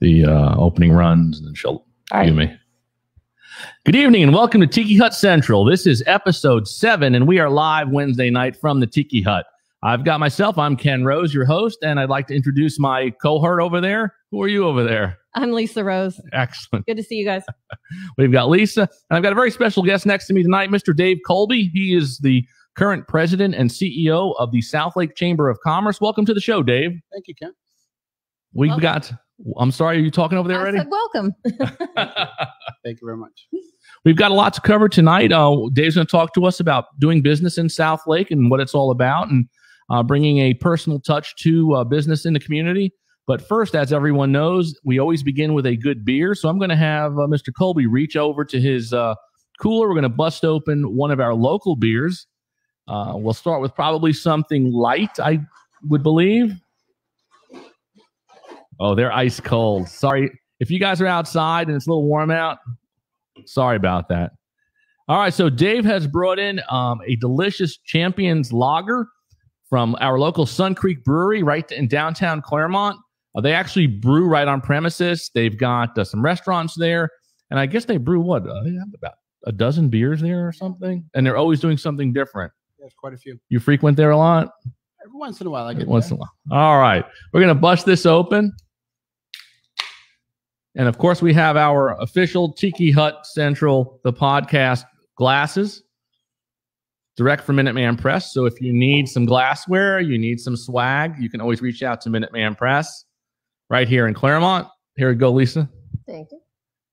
the uh, opening runs, and then she'll All cue right. me. Good evening and welcome to Tiki Hut Central. This is episode seven, and we are live Wednesday night from the Tiki Hut. I've got myself. I'm Ken Rose, your host, and I'd like to introduce my cohort over there. Who are you over there? I'm Lisa Rose. Excellent. Good to see you guys. We've got Lisa, and I've got a very special guest next to me tonight, Mr. Dave Colby. He is the current president and CEO of the South Lake Chamber of Commerce. Welcome to the show, Dave. Thank you, Ken. We've Welcome. got. I'm sorry, are you talking over there I already? said welcome. Thank you very much. We've got a lot to cover tonight. Uh, Dave's going to talk to us about doing business in South Lake and what it's all about, and uh, bringing a personal touch to uh, business in the community. But first, as everyone knows, we always begin with a good beer. So I'm going to have uh, Mr. Colby reach over to his uh, cooler. We're going to bust open one of our local beers. Uh, we'll start with probably something light, I would believe. Oh, they're ice cold. Sorry. If you guys are outside and it's a little warm out, sorry about that. All right. So Dave has brought in um, a delicious Champions Lager from our local Sun Creek Brewery right in downtown Clermont. Uh, they actually brew right on premises. They've got uh, some restaurants there. And I guess they brew what? Uh, they have about a dozen beers there or something. And they're always doing something different. There's quite a few. You frequent there a lot? Every once in a while, I get Once there. in a while. All right. We're going to bust this open. And of course, we have our official Tiki Hut Central, the podcast glasses, direct from Minuteman Press. So if you need some glassware, you need some swag, you can always reach out to Minuteman Press right here in Clermont. Here we go, Lisa. Thank you.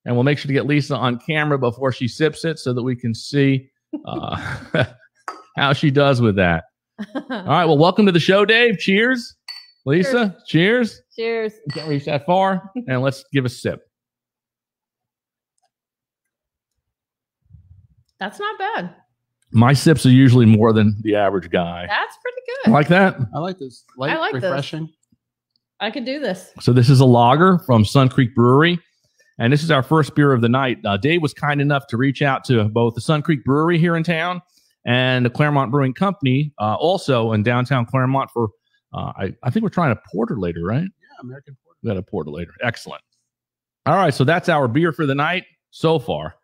And we'll make sure to get Lisa on camera before she sips it so that we can see uh, how she does with that. All right. Well, welcome to the show, Dave. Cheers. Lisa, cheers. Cheers. Can't reach that far. And let's give a sip. That's not bad. My sips are usually more than the average guy. That's pretty good. Like that. I like this. Light, I like this. refreshing. I could do this. So this is a lager from Sun Creek Brewery. And this is our first beer of the night. Uh, Dave was kind enough to reach out to both the Sun Creek Brewery here in town and the Clermont Brewing Company, uh, also in downtown Clermont. For uh, I, I think we're trying a porter later, right? Yeah, American Porter. We got a porter later. Excellent. All right, so that's our beer for the night so far.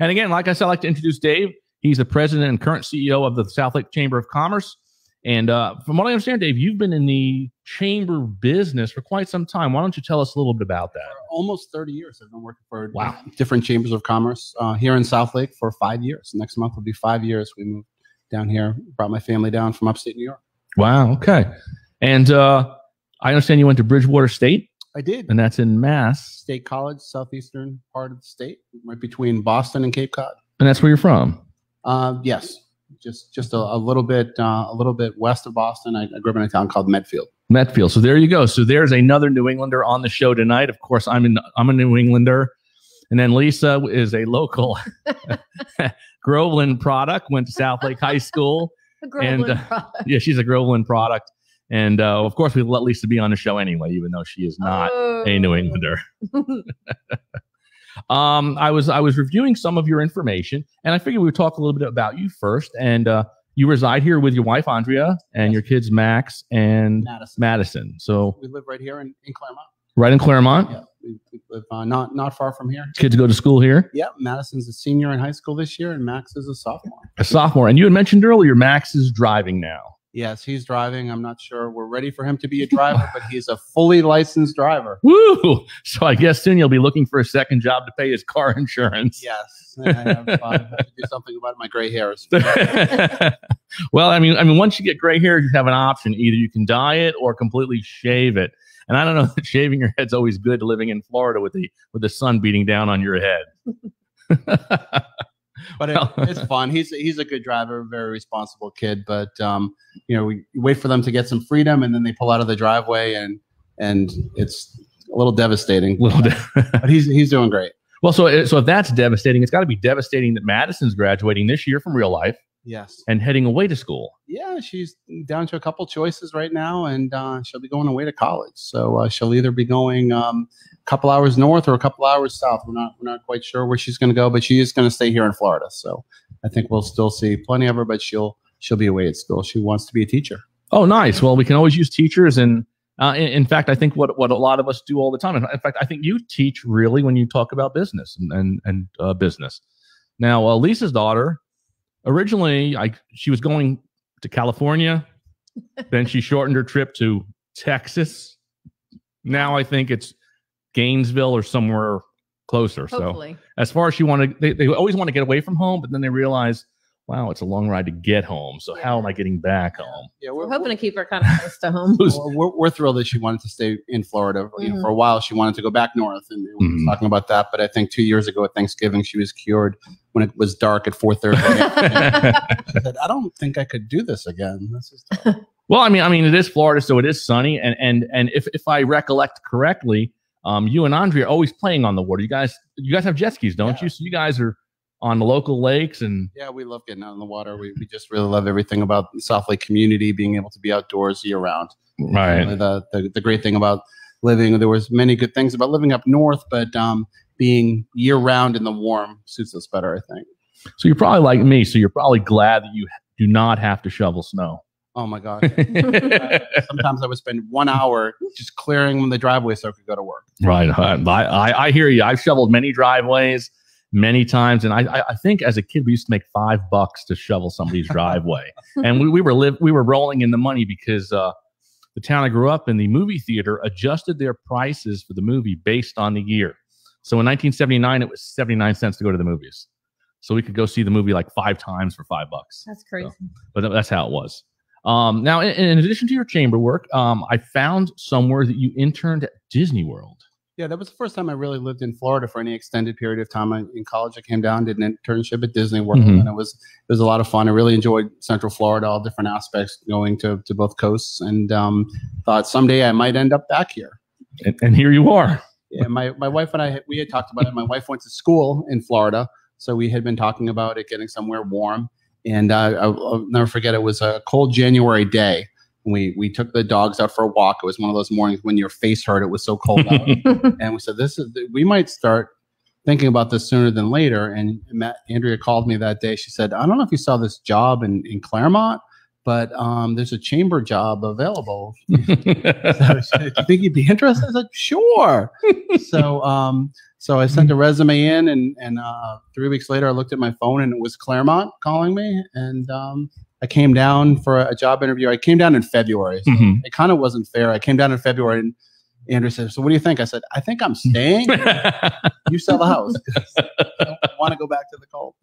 And again, like I said, I'd like to introduce Dave. He's the president and current CEO of the South Lake Chamber of Commerce. And uh, from what I understand, Dave, you've been in the chamber business for quite some time. Why don't you tell us a little bit about that? For almost 30 years, I've been working for Wow. different chambers of commerce uh, here in South Lake for five years. Next month will be five years. We moved down here, brought my family down from upstate New York. Wow. Okay. And uh, I understand you went to Bridgewater State, I did. and that's in Mass, State College, southeastern part of the state, right between Boston and Cape Cod. and that's where you're from. Uh, yes, just just a, a little bit uh, a little bit west of Boston. I, I grew up in a town called Medfield. Metfield. So there you go. So there's another New Englander on the show tonight. Of course, I'm in, I'm a New Englander, and then Lisa is a local Groveland product. Went to South Lake High School. The Groveland And, uh, product. Yeah, she's a Groveland product, and uh, of course we let Lisa be on the show anyway, even though she is not a New Oh. Englander. Um, I was I was reviewing some of your information, and I figured we would talk a little bit about you first. And uh, you reside here with your wife Andrea and Yes. your kids Max and Madison. Madison. So We live right here in, in Clermont. right in Clermont. Yeah, we, we live uh, not not far from here. Kids go to school here. Yeah, Madison's a senior in high school this year, and Max is a sophomore. A sophomore, and you had mentioned earlier Max is driving now. Yes, he's driving. I'm not sure we're ready for him to be a driver, but he's a fully licensed driver. Woo! So I guess soon you'll be looking for a second job to pay his car insurance. Yes, I have, uh, I have to do something about my gray hairs. well, I mean, I mean, once you get gray hair, you have an option. Either you can dye it or completely shave it. And I don't know that shaving your head's always good living in Florida with the with the sun beating down on your head. But it, it's fun. He's he's a good driver, very responsible kid. But um, you know, we wait for them to get some freedom, and then they pull out of the driveway, and and it's a little devastating. Little bit. But he's he's doing great. well, so so if that's devastating, it's got to be devastating that Madison's graduating this year from real life Yes. and heading away to school. Yeah, she's down to a couple choices right now, and uh, she'll be going away to college. So uh, she'll either be going um, a couple hours north or a couple hours south. We're not we're not quite sure where she's going to go, but she is going to stay here in Florida. So I think we'll still see plenty of her, but she'll she'll be away at school. She wants to be a teacher. Oh, nice. Well, we can always use teachers, and Uh, in, in fact, I think what what a lot of us do all the time. In fact, I think you teach really when you talk about business and and, and uh, business. Now, uh, Lisa's daughter, originally, I she was going to California, then she shortened her trip to Texas. Now I think it's Gainesville or somewhere closer. So Hopefully. as far as she wanted, they, they always want to get away from home, but then they realize, wow, it's a long ride to get home. So how am I getting back home? Yeah, We're we're, hoping to keep her kind of close to home. we're, we're, we're thrilled that she wanted to stay in Florida. You know, Mhm. for a while, she wanted to go back north, and we were Mhm. talking about that. But I think two years ago at Thanksgiving, she was cured when it was dark at four thirty. I said, I don't think I could do this again. This is tough. Well, I mean, I mean, it is Florida, so it is sunny, and and and if if I recollect correctly, um, you and Andrea are always playing on the water. You guys, you guys have jet skis, don't Yeah. you? So you guys are on the local lakes, and Yeah, we love getting out in the water. We, we just really love everything about the South Lake community, being able to be outdoors year round. right The, the the great thing about living, there was many good things about living up north, but um, being year round in the warm suits us better. I think. So you're probably like me. So you're probably glad that you do not have to shovel snow. Oh my god. Sometimes I would spend one hour just clearing the driveway so I could go to work. Right. I, I, I hear you. I've shoveled many driveways many times. And I, I, think as a kid, we used to make five bucks to shovel somebody's driveway. And we, we were live, we were rolling in the money because uh, the town I grew up in, the movie theater adjusted their prices for the movie based on the year. So in 1979, it was 79 cents to go to the movies. So we could go see the movie like five times for five bucks That's crazy. but that's how it was. Um, now, in, in addition to your chamber work, um, I found somewhere that you interned at Disney World. Yeah, that was the first time I really lived in Florida for any extended period of time. I, in college, I came down, did an internship at Disney World, Mhm. and it was it was a lot of fun. I really enjoyed Central Florida, all different aspects, going to to both coasts, and um, thought someday I might end up back here. And, and here you are. Yeah, my, my wife and I we had talked about it. My wife went to school in Florida, so we had been talking about it getting somewhere warm. And uh, I'll, I'll never forget it was a cold January day. We we took the dogs out for a walk. It was one of those mornings when your face hurt. It was so cold out, and we said, "This is we might start thinking about this sooner than later." And Matt, Andrea called me that day. She said, "I don't know if you saw this job in in Clermont." But um, there's a chamber job available so I "Do you think you'd be interested?" I said, "Sure." so, um, so I sent a resume in, and and uh, three weeks later, I looked at my phone, and it was Clermont calling me, and um, I came down for a, job interview. I came down in February. So Mhm. It kind of wasn't fair. I came down in February, and Andrea said, "So what do you think?" I said, "I think I'm staying. you sell the house. I don't want to go back to the cold."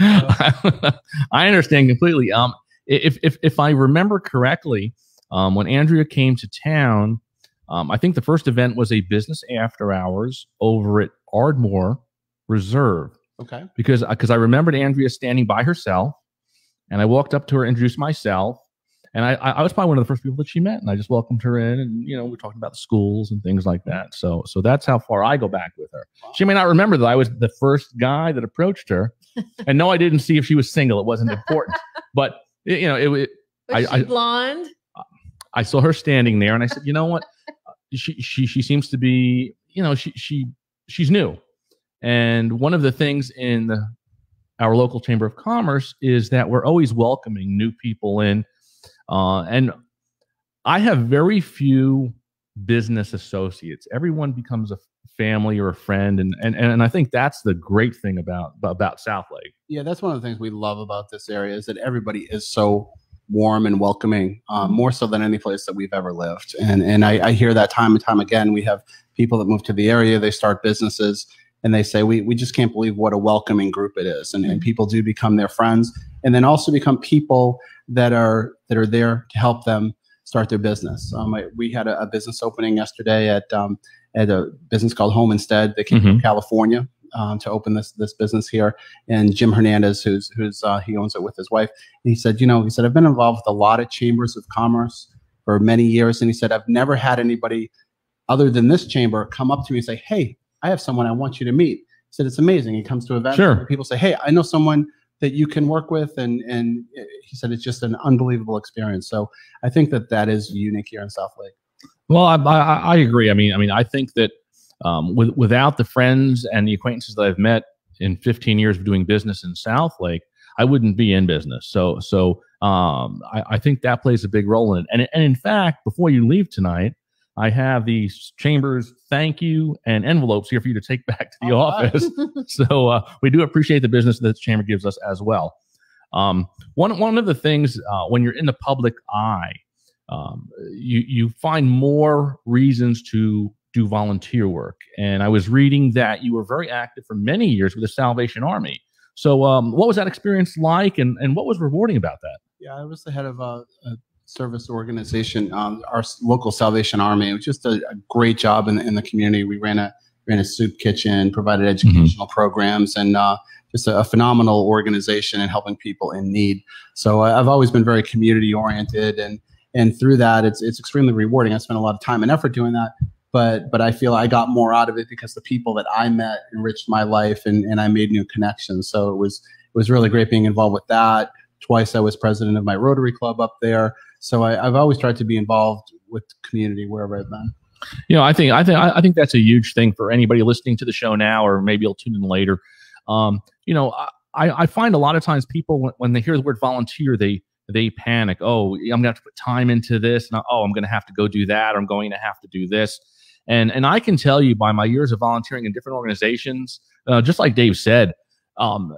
I understand completely. Um, if if if I remember correctly, um, when Andrea came to town, um, I think the first event was a business after hours over at Ardmore Reserve Okay. because because I remembered Andrea standing by herself, and I walked up to her, introduced myself, and I I was probably one of the first people that she met, and I just welcomed her in, and you know we talked about the schools and things like that. So so that's how far I go back with her. She may not remember that I was the first guy that approached her, and no, I didn't see if she was single. It wasn't important, but you know it, it Was I- she I- blonde? I saw her standing there, and I said, you know what? She she she seems to be, you know, she she she's new, and one of the things in the, our local chamber of commerce is that we're always welcoming new people in, uh, and I have very few business associates. Everyone becomes a family or a friend, and and and I think that's the great thing about about South Lake. Yeah, that's one of the things we love about this area is that everybody is so warm and welcoming, um, more so than any place that we've ever lived. And and I, I hear that time and time again. We have people that move to the area, they start businesses, and they say we we just can't believe what a welcoming group it is. And, and people do become their friends, and then also become people that are that are there to help them start their business. Um, I, we had a, a business opening yesterday at um, at a business called Home Instead. They came from California um, to open this this business here and Jim Hernandez, who's who's uh, he owns it with his wife. And he said, you know, he said I've been involved with a lot of chambers of commerce for many years, and he said I've never had anybody other than this chamber come up to me and say, hey, I have someone I want you to meet. He said it's amazing. He comes to events, Sure. people say, hey, I know someone that you can work with, and and he said it's just an unbelievable experience. So I think that that is unique here in South Lake. Well, I, I, I agree. I mean, I mean, I think that um, with, without the friends and the acquaintances that I've met in 15 years of doing business in South Lake, I wouldn't be in business. So, so um, I, I think that plays a big role in it. And, and in fact, before you leave tonight, I have these chambers thank you and envelopes here for you to take back to the All right. office. so uh, we do appreciate the business that the chamber gives us as well. Um, one one of the things uh, when you're in the public eye, um, you you find more reasons to do volunteer work. And I was reading that you were very active for many years with the Salvation Army. So um, what was that experience like, and and what was rewarding about that? Yeah, I was the head of a, a service organization, um, our local Salvation Army. It was just a, a great job in, in the community. We ran a ran a soup kitchen, provided educational programs, and uh, just a, a phenomenal organization in helping people in need. So I, I've always been very community oriented, and and through that, it's it's extremely rewarding. I spent a lot of time and effort doing that. But, but I feel I got more out of it because the people that I met enriched my life and, and I made new connections. So it was it was really great being involved with that. Twice I was president of my Rotary Club up there. So I, I've always tried to be involved with community wherever I've been. You know, I think I think I I think that's a huge thing for anybody listening to the show now, or maybe you'll tune in later. Um, you know, I, I find a lot of times people when, when they hear the word volunteer, they they panic. Oh, I'm gonna have to put time into this, and oh, I'm gonna have to go do that, or I'm going to have to do this. And and I can tell you by my years of volunteering in different organizations, uh, just like Dave said, um,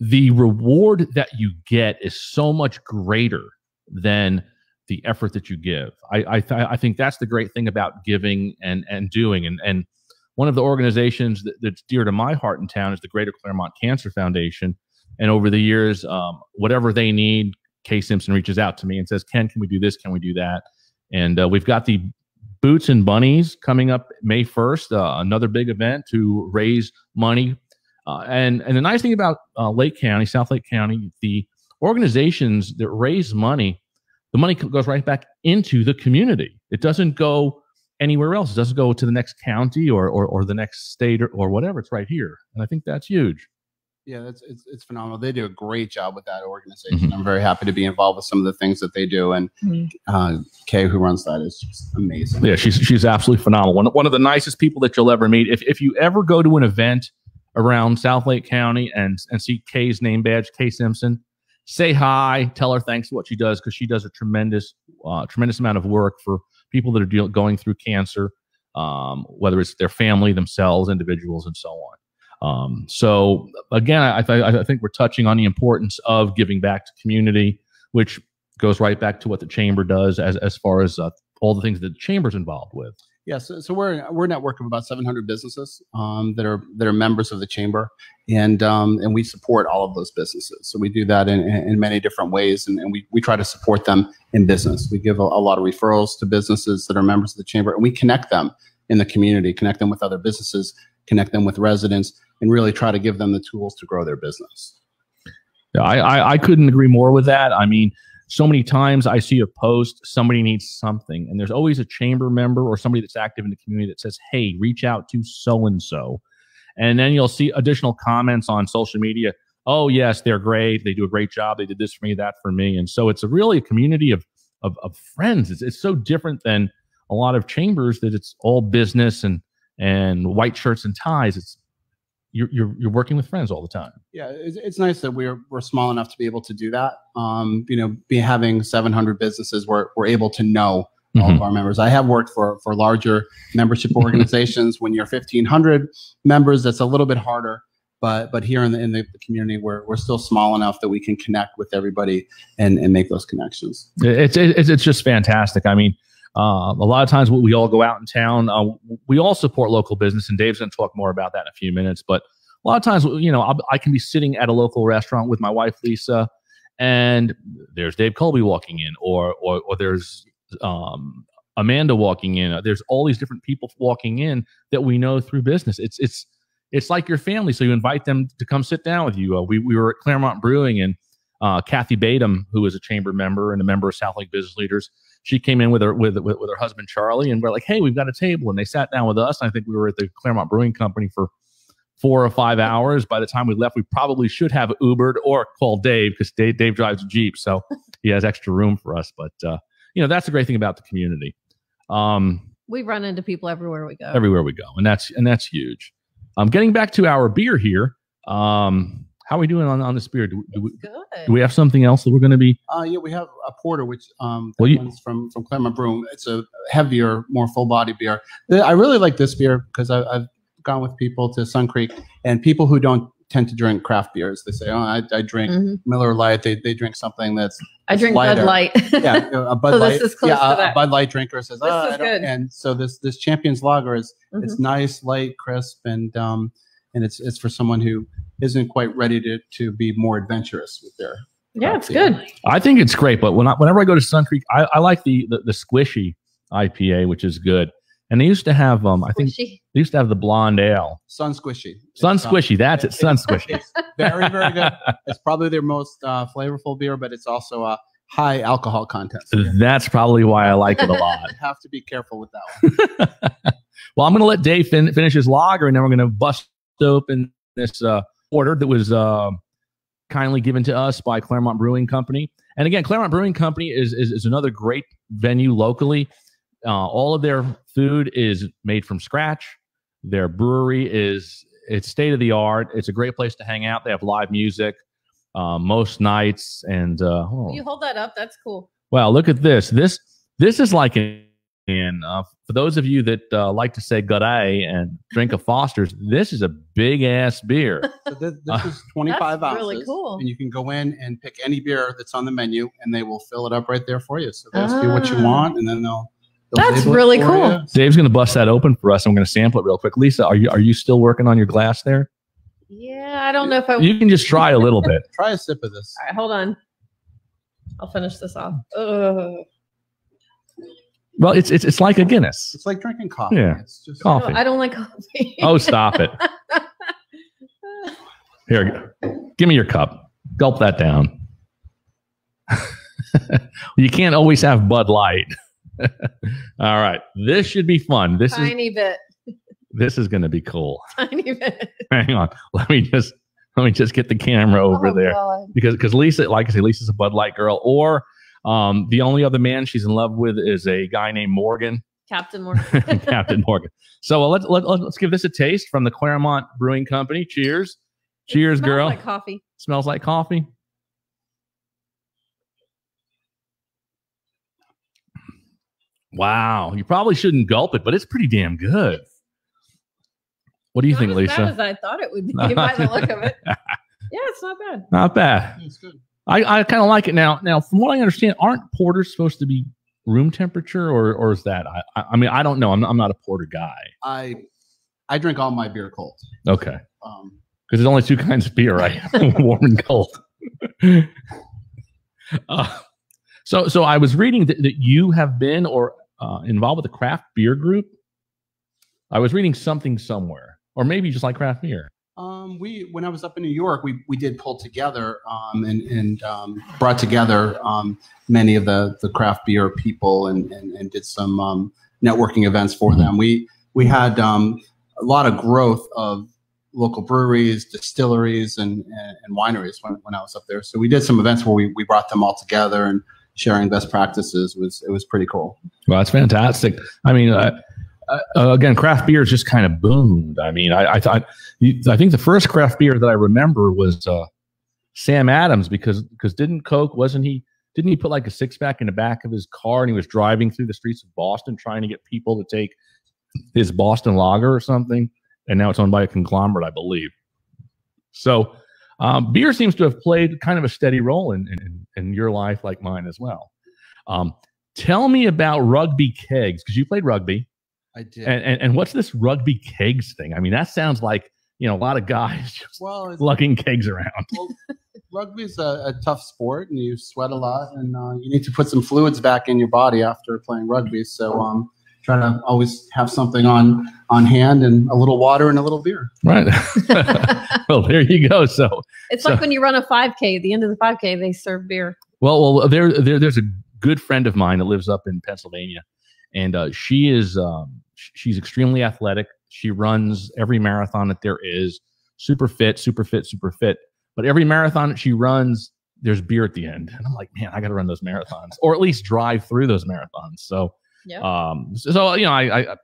the reward that you get is so much greater than the effort that you give. I I, th- I think that's the great thing about giving and and doing. And and one of the organizations that, that's dear to my heart in town is the Greater Clermont Cancer Foundation. And over the years, um, whatever they need, Kay Simpson reaches out to me and says, "Ken, can we do this? Can we do that?" And uh, we've got the Boots and Bunnies coming up May first, uh, another big event to raise money. Uh, and and the nice thing about uh, Lake County, South Lake County, the organizations that raise money the money goes right back into the community. It doesn't go anywhere else. It doesn't go to the next county or or, or the next state or, or whatever. It's right here, and I think that's huge. Yeah, that's it's, it's phenomenal. They do a great job with that organization. I'm very happy to be involved with some of the things that they do. And Mhm. uh, Kay, who runs that, is just amazing. Yeah, she's she's absolutely phenomenal. One one of the nicest people that you'll ever meet. If if you ever go to an event around South Lake County and and see Kay's name badge, Kay Simpson, say hi, tell her thanks for what she does because she does a tremendous uh, tremendous amount of work for people that are deal- going through cancer, um, whether it's their family, themselves, individuals, and so on. Um, so again, I, th- I think we're touching on the importance of giving back to community, which goes right back to what the chamber does as as far as uh, all the things that the chamber's involved with. Yeah, so, so we're we're a network of about 700 businesses um, that are that are members of the chamber, and um, and we support all of those businesses. So we do that in, in many different ways, and, and we we try to support them in business. We give a, a lot of referrals to businesses that are members of the chamber, and we connect them in the community, connect them with other businesses, connect them with residents, and really try to give them the tools to grow their business. Yeah, I, I I couldn't agree more with that. I mean, so many times I see a post, somebody needs something, and there's always a chamber member or somebody that's active in the community that says, "Hey, reach out to so and so," and then you'll see additional comments on social media. Oh yes, they're great. They do a great job. They did this for me, that for me, and so it's a really a community of of, of friends. It's, it's so different than a lot of chambers that it's all business and and white shirts and ties. It's you're you're, you're working with friends all the time. Yeah, it's, it's nice that we're we're small enough to be able to do that. Um, you know, be having 700 businesses, we're we're able to know all Mhm. of our members. I have worked for for larger membership organizations. when you're 1,500 members, that's a little bit harder. But but here in the in the community, we're we're still small enough that we can connect with everybody and and make those connections. It's it's it's just fantastic. I mean, uh, a lot of times we all go out in town, uh, we all support local business, and Dave's going to talk more about that in a few minutes. But a lot of times, you know, I'll, I can be sitting at a local restaurant with my wife Lisa, and there's Dave Colby walking in, or or or there's um, Amanda walking in. There's all these different people walking in that we know through business. It's it's it's like your family, so you invite them to come sit down with you. Uh, we we were at Clermont Brewing and. Uh, Kathy Batum, who is a chamber member and a member of South Lake Business Leaders, she came in with her with, with with her husband Charlie, and we're like, "Hey, we've got a table." And they sat down with us. I think we were at the Clermont Brewing Company for four or five hours. By the time we left, we probably should have Ubered or called Dave because Dave, Dave drives a Jeep, so he has extra room for us. But uh, you know, that's the great thing about the community. Um, We run into people everywhere we go. everywhere we go, and that's and that's huge. Um, getting back to our beer here. Um, How are we doing on, on this beer? Do, do, we, good. do we have something else that we're going to be? Uh, yeah, we have a porter, which um, Well, you- one's from from Clermont Brewing. It's a heavier, more full body beer. I really like this beer because I, I've gone with people to Sun Creek and people who don't tend to drink craft beers. They say, "Oh, I, I drink Mhm. Miller Lite." They they drink something that's I drink lighter. Bud Light. yeah, a Bud So Light. this is close yeah, to a- a. Bud Light drinker says, This "Oh, is I don't-" good. And so this this Champions Lager is Mhm. it's nice, light, crisp, and um, and it's it's for someone who isn't quite ready to to be more adventurous with their. yeah, it's Yeah. good. I think it's great, but when I, whenever I go to Sun Creek, I, I like the, the the squishy IPA, which is good. And they used to have, um, I think Squishy. they used to have the blonde ale, Sun Squishy. Sun It's, Squishy. That's it, Sun Squishy. It's very very good. It's probably their most uh, flavorful beer, but it's also a high alcohol content. So That's probably why I like it a lot. have to be careful with that one. well, I'm going to let Dave fin- finish his lager, and then we're going to bust open this uh, order that was uh, kindly given to us by Clermont Brewing Company. And again, Clermont Brewing Company is is, is another great venue locally. Uh, all of their food is made from scratch. Their brewery is it's state of the art. It's a great place to hang out. They have live music uh, most nights, and uh, oh, You hold that up. That's cool. Wow, look at this. This this is like an and uh, for those of you that uh, like to say good day and drink a Foster's, this is a big ass beer. So this, this is 25 That's ounces. really cool. And you can go in and pick any beer that's on the menu, and they will fill it up right there for you. So they ask you what you Ah. want, and then they'll. they'll That's really cool. you. Dave's going to bust that open for us. I'm going to sample it real quick. Lisa, are you are you still working on your glass there? Yeah, I don't know if I. You can just try a little bit. Try a sip of this. All right, hold on. I'll finish this off. Ugh. Well, it's it's it's like a Guinness. It's like drinking coffee. Yeah. It's just No, Coffee. I don't like coffee. Oh, stop it. Here, give me your cup. Gulp that down. you can't always have Bud Light. All right, this should be fun. This is tiny bit, this is going to be cool. tiny bit. Hang on, let me just let me just get the camera over Oh, there God. because because Lisa, like I say, Lisa's a Bud Light girl. Or um, the only other man she's in love with is a guy named Morgan, Captain Morgan. Captain Morgan. So uh, let's let, let, let's give this a taste from the Clermont Brewing Company. Cheers, It cheers, smells girl. Like coffee. Smells like coffee. Wow, you probably shouldn't gulp it, but it's pretty damn good. What do you Not think, as Lisa? bad as I thought it would be by the look of it. Yeah, it's not bad. Not bad. It's good. I, I kind of like it now. Now, from what I understand, aren't porters supposed to be room temperature, or or is that? I I, mean, I don't know. I'm I'm not a porter guy. I I drink all my beer cold. Okay, Um, because there's only two kinds of beer, right? Warm and cold. uh, so so I was reading that, that you have been or uh, involved with a craft beer group. I was reading something somewhere, or maybe just like craft beer. Um, we when I was up in New York, we we did pull together um, and and um, brought together um, many of the the craft beer people and and, and did some um, networking events for them. We we had um, a lot of growth of local breweries, distilleries, and, and, and wineries when, when I was up there. So we did some events where we, we brought them all together and sharing best practices was it was pretty cool. Well, that's fantastic. I mean, uh, uh, again, craft beer just kind of boomed. I mean, I, I thought, I think the first craft beer that I remember was uh, Sam Adams because because didn't Koch wasn't he didn't he put like a six pack in the back of his car and he was driving through the streets of Boston trying to get people to take his Boston Lager or something, and now it's owned by a conglomerate, I believe. So. Um, beer seems to have played kind of a steady role in, in, in your life, like mine as well. Um, tell me about rugby kegs because you played rugby I did. and, and and what's this rugby kegs thing i mean that sounds like you know a lot of guys just well, lugging kegs around rugby's a, a tough sport, and you sweat a lot, and uh, you need to put some fluids back in your body after playing rugby. So, um, try to always have something on on hand, and a little water and a little beer. right well there you go so It's So- like when you run a 5K. At the end of the 5K, they serve beer. well well there, there there's a good friend of mine that lives up in pennsylvania and uh, she is um, sh- she's extremely athletic she runs every marathon that there is super fit super fit super fit but every marathon that she runs there's beer at the end and i'm like man i gotta run those marathons or at least drive through those marathons so Yeah. Um, so, so, you know, I, I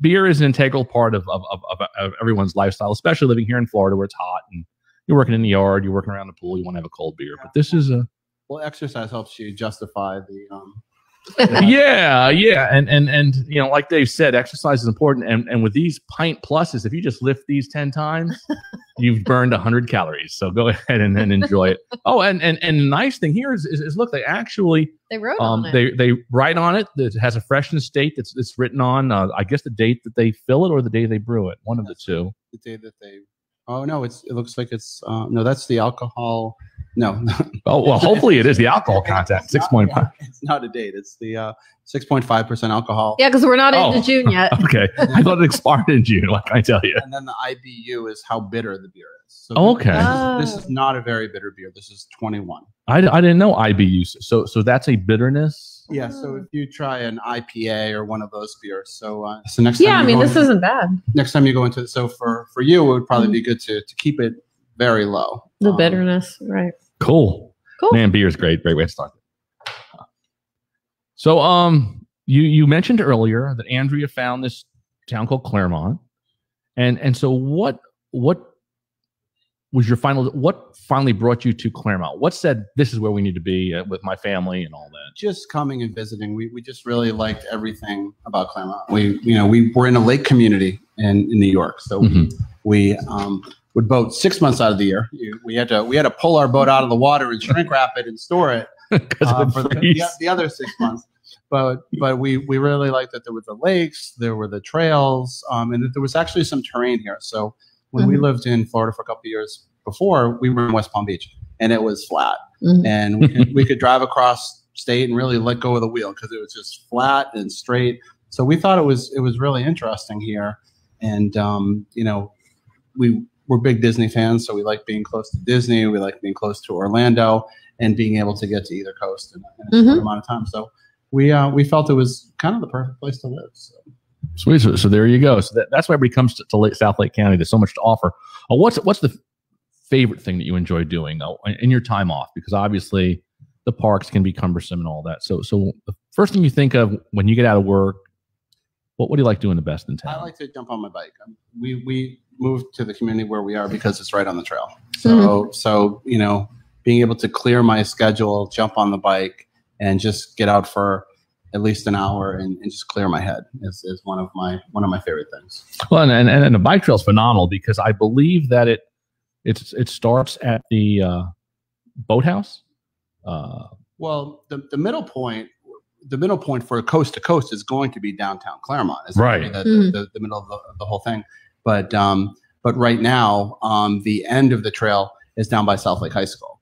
beer is an integral part of, of, of, of, of everyone's lifestyle, especially living here in Florida where it's hot and you're working in the yard, you're working around the pool, you want to have a cold beer. But this is a Well, exercise helps you justify the. Um, yeah, yeah, and and and you know, like Dave said, exercise is important. And and with these pint pluses, if you just lift these ten times, you've burned hundred calories. So go ahead and, and enjoy it. Oh, and and and the nice thing here is, is, is look, they actually They wrote um on it. they they write on it it has a freshness date that's it's written on. Uh, I guess the date that they fill it or the day they brew it, one of the two. the day that they. Oh no! It's it looks like it's uh, no. That's the alcohol. No, Oh well, hopefully it is the alcohol content, It's six not- point yeah, five. It's not a date. It's the uh, six point five percent alcohol. yeah, because we're not Oh. into June yet. Okay, I thought it expired in June. Like I tell you? And then the IBU is how bitter the beer is. So Okay. This, is, this is not a very bitter beer. This is twenty one. I, I didn't know IBU. So so that's a bitterness. Yeah. So if you try an IPA or one of those beers, so uh, so next Yeah, I mean this into- isn't bad. next time you go into so for for you it would probably Mhm. be good to to keep it very low. The Um, bitterness, right? Cool. Cool. Man, beer is great. Great way to start. So, um, you you mentioned earlier that Andrea found this town called Clermont, and and so what what was your final? What finally brought you to Clermont? What said this is where we need to be uh, with my family and all that? just coming and visiting, we, we just really liked everything about Clermont. We, you know, we were in a lake community in, in New York. So Mhm. we um, would boat six months out of the year. We had to, we had to pull our boat out of the water and shrink wrap it and store it Because uh, for the the, the, the other six months. But, but we, we really liked that there were the lakes, there were the trails, um, and that there was actually some terrain here. So when we Mhm. lived in Florida for a couple of years before, we were in West Palm Beach and it was flat Mhm. and we could, we could drive across state and really let go of the wheel because it was just flat and straight. So we thought it was it was really interesting here, and um, you know, we we're big Disney fans, so we like being close to Disney. We like being close to Orlando and being able to get to either coast in, in a short Mhm. amount of time. So we uh, we felt it was kind of the perfect place to live. So. Sweet. So, so there you go. So that, that's why everybody comes to, to Lake, South Lake County. There's so much to offer. Uh, what's what's the favorite thing that you enjoy doing uh, in- in your time off? Because obviously the parks can be cumbersome and all that. So so the first thing you think of when you get out of work, what what do you like doing the best in town? I like to jump on my bike. Um, We we moved to the community where we are because it's right on the trail. So so you know, being able to clear my schedule, jump on the bike, and just get out for at least an hour and, and just clear my head is, is one of my one of my favorite things. well, and, and and the bike trail is phenomenal because I believe that it it's it starts at the uh, boathouse. Uh, Well, the, the middle point the middle point for coast to coast is going to be downtown Clermont. Is Right. The, Mhm. the, the middle of the, of the whole thing. But um, but right now, um, the end of the trail is down by South Lake High School.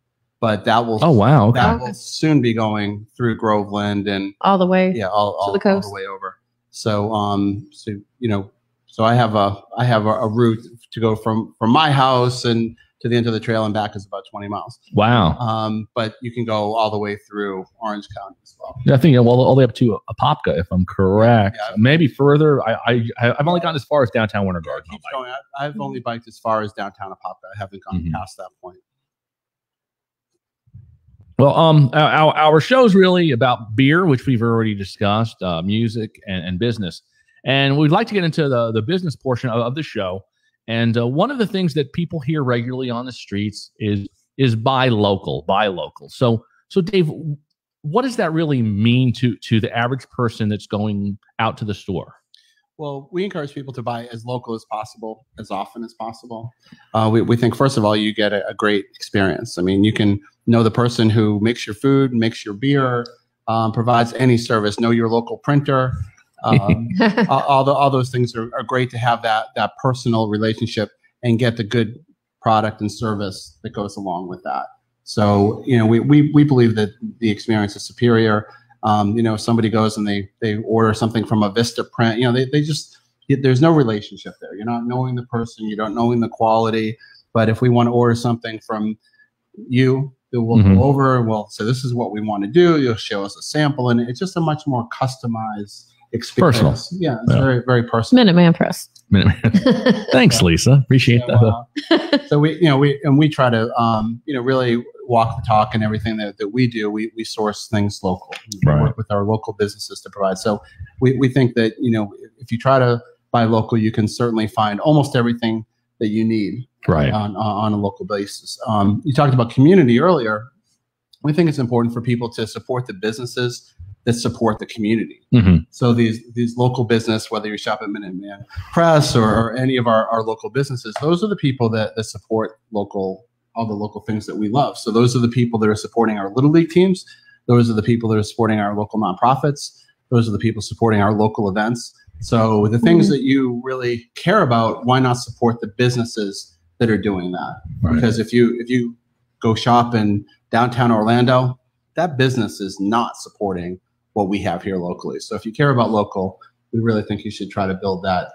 But that will oh wow. Okay. that Okay. will soon be going through Groveland and All the way. yeah, all, all, the all the way over. So um, so you know, so I have a I have a, a route to go from from my house and to the end of the trail and back is about 20 miles. Wow. Um, but you can go all the way through Orange County as well. Yeah, I think well, all the way up to Apopka, if I'm correct. Yeah. Maybe further. I, I I've only gotten as far as downtown Winter Garden. Keeps going. I, I've only biked as far as downtown Apopka. I haven't gone Mhm. past that point. Well, um, our, our show's really about beer, which we've already discussed, uh, music, and, and business. And we'd like to get into the, the business portion of, of the show. And uh, one of the things that people hear regularly on the streets is is buy local, buy local. So, so Dave, what does that really mean to to the average person that's going out to the store? Well, we encourage people to buy as local as possible, as often as possible. Uh, we, we think, first of all, you get a, a great experience. I mean, you can know the person who makes your food, makes your beer, um, provides any service, know your local printer. Um, all, the, all those things are, are great to have that, that personal relationship and get the good product and service that goes along with that. So, you know, we, we, we believe that the experience is superior. Um, you know, somebody goes and they, they order something from a Vistaprint, you know, they, they just, there's no relationship there. You're not knowing the person, you don't knowing the quality. But if we want to order something from you, we'll Mhm. go over and we'll say, this is what we want to do. You'll show us a sample and it's just a much more customized experience. Personal. Yeah. It's Yeah. very, very personal. Minuteman Press. Thanks, Lisa. Appreciate So, that. uh, so we, you know, we and we try to, um, you know, really walk the talk and everything that, that we do. We, we source things local. We Right. work with our local businesses to provide. So we, we think that you know, if you try to buy local, you can certainly find almost everything that you need Right. on on a local basis. Um, you talked about community earlier. We think it's important for people to support the businesses that support the community. hmm So these these local business, whether you shop at Minuteman Press or, or any of our, our local businesses, those are the people that, that support local all the local things that we love. So those are the people that are supporting our little league teams. Those are the people that are supporting our local nonprofits. Those are the people supporting our local events. So the things that you really care about, why not support the businesses that are doing that? Right. Because if you if you go shop in downtown Orlando, that business is not supporting what we have here locally. So if you care about local, we really think you should try to build that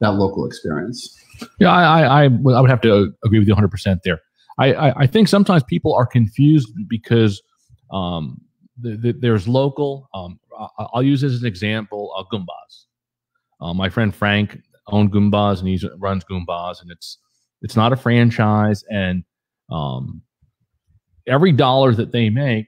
that local experience. Yeah, I, I, I would have to agree with you 100% there. I, I, I think sometimes people are confused because um, the, the, there's local. Um, I- I'll use this as an example of Goombas. Uh, my friend Frank owned Goombas and he runs Goombas, and it's it's not a franchise, and um, every dollar that they make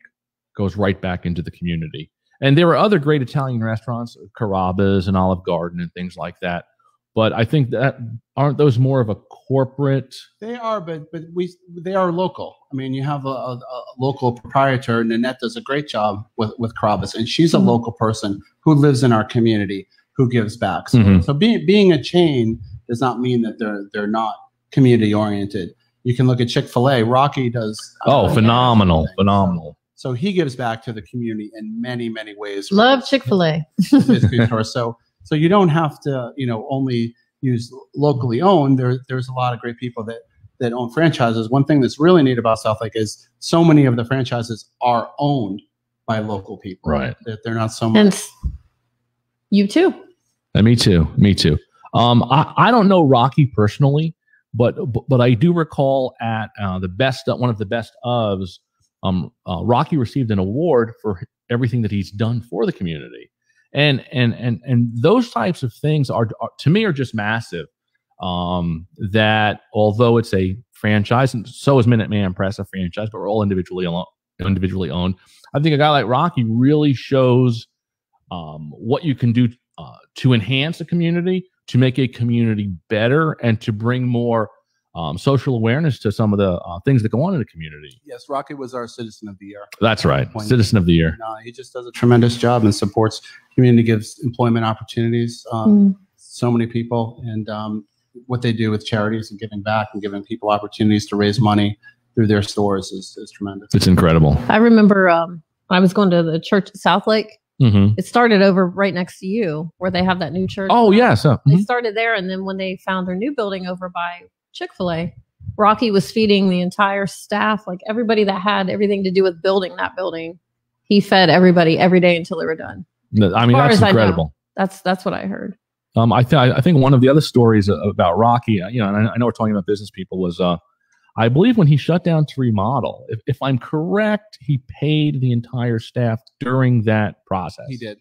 goes right back into the community. And there are other great Italian restaurants, Carrabba's and Olive Garden and things like that. But I think that aren't those more of a corporate? They are, but but we they are local. I mean, you have a, a, a local proprietor. Nanette does a great job with with Carrabba's, and she's a Mhm. local person who lives in our community who gives back. So, Mhm. so being being a chain does not mean that they're they're not community oriented. You can look at Chick Fil A. Rocky does. Oh, phenomenal, phenomenal. So he gives back to the community in many many ways. Love Chick Fil A. his food store. So so you don't have to you know only use locally owned. There there's a lot of great people that that own franchises. One thing that's really neat about South Lake is so many of the franchises are owned by local people. Right. That they're not so much. And you too. And me too. Me too. Um, I, I don't know Rocky personally, but but, but I do recall at uh, the best one of the best ofs, um, uh, Rocky received an award for everything that he's done for the community, and and and and those types of things are, are to me are just massive. Um, that although it's a franchise, and so is Minuteman Press a franchise, but we're all individually alone, individually owned. I think a guy like Rocky really shows um, what you can do uh, to enhance a community, to make a community better, and to bring more um, social awareness to some of the uh, things that go on in the community. yes, Rocky was our Citizen of the Year. That's right, When- Citizen of the Year. No, he just does a tremendous job and supports community, gives employment opportunities. Um, Mm. so many people and um, what they do with charities and giving back and giving people opportunities to raise money through their stores is, is tremendous. It's incredible. I remember um, I was going to the church at South Lake. hmm It started over right next to you, where they have that new church. Oh yes, so They mhm. started there, and then when they found their new building over by Chick Fil A, Rocky was feeding the entire staff, like everybody that had everything to do with building that building. He fed everybody every day until they were done. I mean that's as I know. incredible. That's that's what I heard. Um, I, th- I think one of the other stories about Rocky, uh, you know, and I, I know we're talking about business people, was uh, I believe when he shut down to remodel, if, if I'm correct, he paid the entire staff during that process. He did.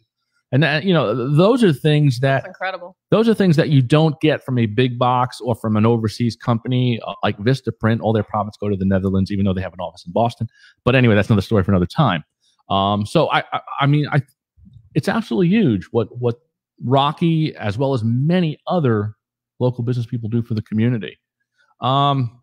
and that, you know, those are things that That's incredible. those are things that you don't get from a big box or from an overseas company uh, like Vistaprint. All their profits go to the Netherlands, even though they have an office in Boston. But anyway, that's another story for another time. Um, so I, I, I mean, I, it's absolutely huge what what Rocky as well as many other local business people do for the community. Um,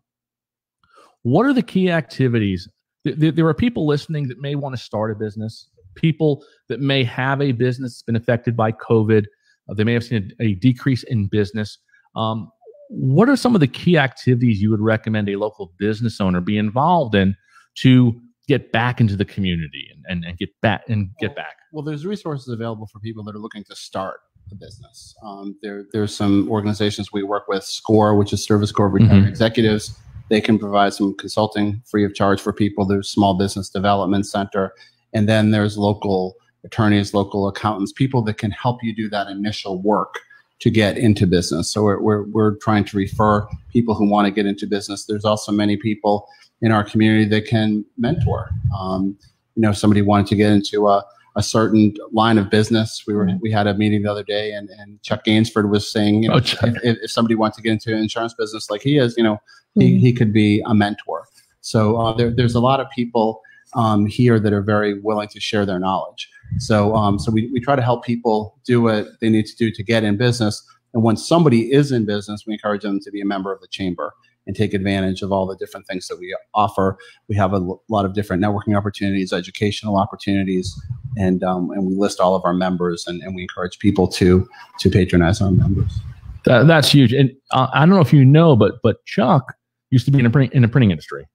what are the key activities? Th- th- There are people listening that may want to start a business. People that may have a business that's been affected by COVID. Uh, they may have seen a, a decrease in business. Um, what are some of the key activities you would recommend a local business owner be involved in to get back into the community and, and, and get back and get back? Well, there's resources available for people that are looking to start a business. Um, there, there's some organizations we work with, SCORE, which is Service Corps of Retired Mhm. Executives. They can provide some consulting free of charge for people. There's Small Business Development Center. And then there's local attorneys, local accountants, people that can help you do that initial work to get into business. So we're, we're, we're trying to refer people who want to get into business. There's also many people in our community that can mentor. Um, you know, somebody wanted to get into a, a certain line of business. We were we had a meeting the other day, and, and Chuck Gainsford was saying, you know, Oh, if, if, somebody wants to get into an insurance business like he is, you know, he, he could be a mentor. So uh, there, there's a lot of people um, here that are very willing to share their knowledge. So um, so we, we try to help people do what they need to do to get in business. And when somebody is in business, we encourage them to be a member of the chamber and take advantage of all the different things that we offer. We have a lot of different networking opportunities, educational opportunities, and um, and we list all of our members and, and we encourage people to to patronize our members. That, that's huge. And uh, I don't know if you know, but but Chuck used to be in the print, in the printing industry.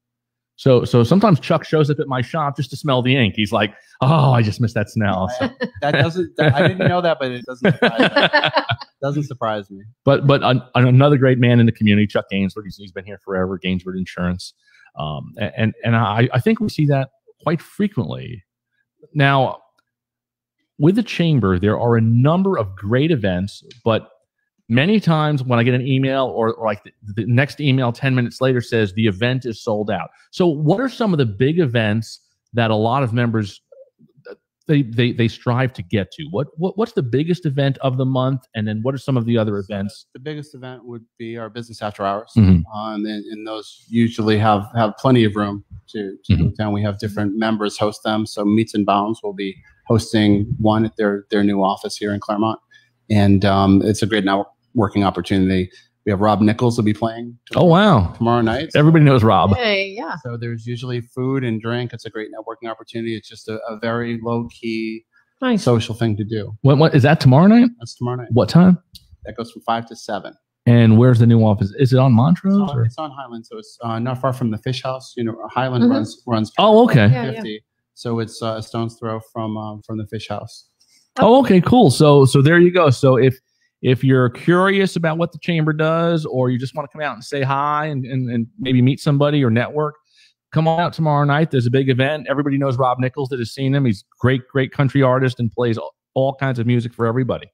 So so sometimes Chuck shows up at my shop just to smell the ink. He's like, "Oh, I just missed that smell." So. That doesn't. That, I didn't know that, but it doesn't. doesn't surprise me. but but an, another great man in the community, Chuck Gainsford. He's, he's been here forever. Gainsford Insurance, um, and and I, I think we see that quite frequently. Now, with the chamber, there are a number of great events, but many times when I get an email or, or like the, the next email ten minutes later says the event is sold out. So, what are some of the big events that a lot of members they, they they strive to get to? What, what what's the biggest event of the month, and then what are some of the other events? The biggest event would be our business after hours, Mhm. um, and, and those usually have have plenty of room to to Mhm. down. We have different members host them. So Metes and Bounds will be hosting one at their their new office here in Clermont, and um, it's a great networking opportunity. We have Rob Nichols will be playing Oh wow! tomorrow night. Everybody knows Rob. Hey, yeah. So there's usually food and drink. It's a great networking opportunity. It's just a, a very low key Nice. social thing to do. What, what is that tomorrow night? That's tomorrow night. What time? That goes from five to seven. And where's the new office? Is it on It's Montrose? on, Or? it's on Highland, so it's uh, not far from the Fish House. You know, Highland Mhm. runs runs Oh, okay. Yeah, 50, so it's uh, a stone's throw from um, from the Fish House. Oh, okay, cool. So, so there you go. So if if you're curious about what the chamber does, or you just want to come out and say hi and, and, and maybe meet somebody or network, come on out tomorrow night. There's a big event. Everybody knows Rob Nichols that has seen him. He's great, great country artist and plays all, all kinds of music for everybody.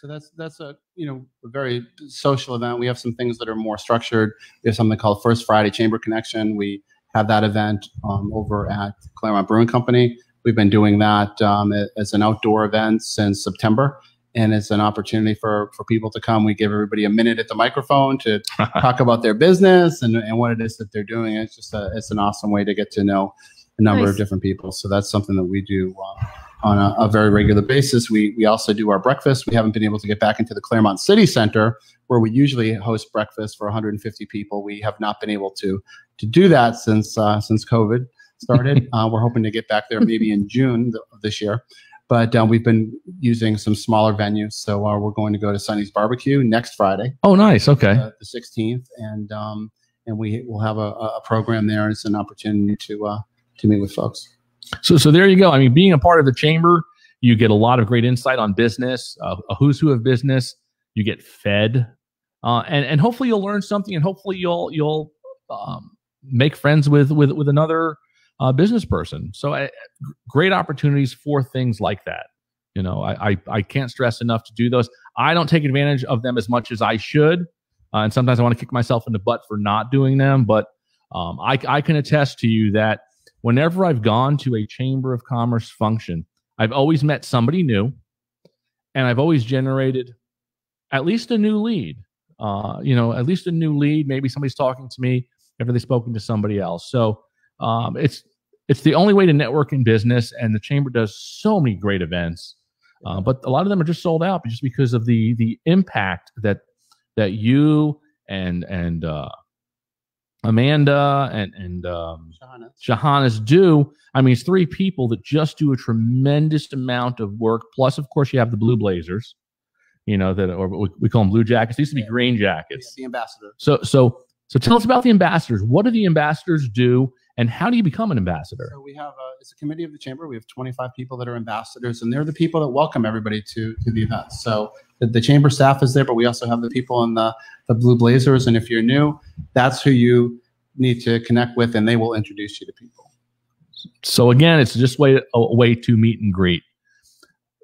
So that's that's a you know a very social event. We have some things that are more structured. We have something called First Friday Chamber Connection. We have that event um, over at Clermont Brewing Company. We've been doing that um, as an outdoor event since September, and it's an opportunity for for people to come. We give everybody a minute at the microphone to talk about their business and, and what it is that they're doing. It's just a, it's an awesome way to get to know a number Nice. of different people. So that's something that we do uh, on a, a very regular basis. We we also do our breakfast. We haven't been able to get back into the Clermont City Center where we usually host breakfast for 150 people. We have not been able to to do that since uh, since COVID started. uh, we're hoping to get back there maybe in June th- of this year. But uh, we've been using some smaller venues. So uh, we're going to go to Sunny's Barbecue next Friday Oh, nice. Okay. uh, the 16th, and um, and we will have a, a program there. It's an opportunity to uh, to meet with folks. So, so there you go. I mean, being a part of the chamber, you get a lot of great insight on business, uh, a who's who of business. You get fed, uh, and and hopefully you'll learn something, and hopefully you'll you'll um, make friends with with with another uh, business person. So, uh, great opportunities for things like that. You know, I, I I can't stress enough to do those. I don't take advantage of them as much as I should, uh, and sometimes I want to kick myself in the butt for not doing them. But um, I I can attest to you that whenever I've gone to a Chamber of Commerce function, I've always met somebody new and I've always generated at least a new lead. Uh, you know, at least a new lead. Maybe somebody's talking to me after they've spoken to somebody else. So um, it's it's the only way to network in business, and the chamber does so many great events. Uh, but a lot of them are just sold out just because of the the impact that that you and and uh, Amanda and and um, Shahana. Shahanas do. I mean, it's three people that just do a tremendous amount of work. Plus, of course, you have the Blue Blazers, you know, that or we, we call them Blue Jackets. They used to be Yeah. Green Jackets. the ambassador. So, so, so, tell us about the ambassadors. What do the ambassadors do, and how do you become an ambassador? So we have a, it's a committee of the chamber. We have 25 people that are ambassadors, and they're the people that welcome everybody to to the event. So the, the chamber staff is there, but we also have the people in the the blue blazers. And if you're new, that's who you need to connect with, and they will introduce you to people. So again, it's just way a way to meet and greet.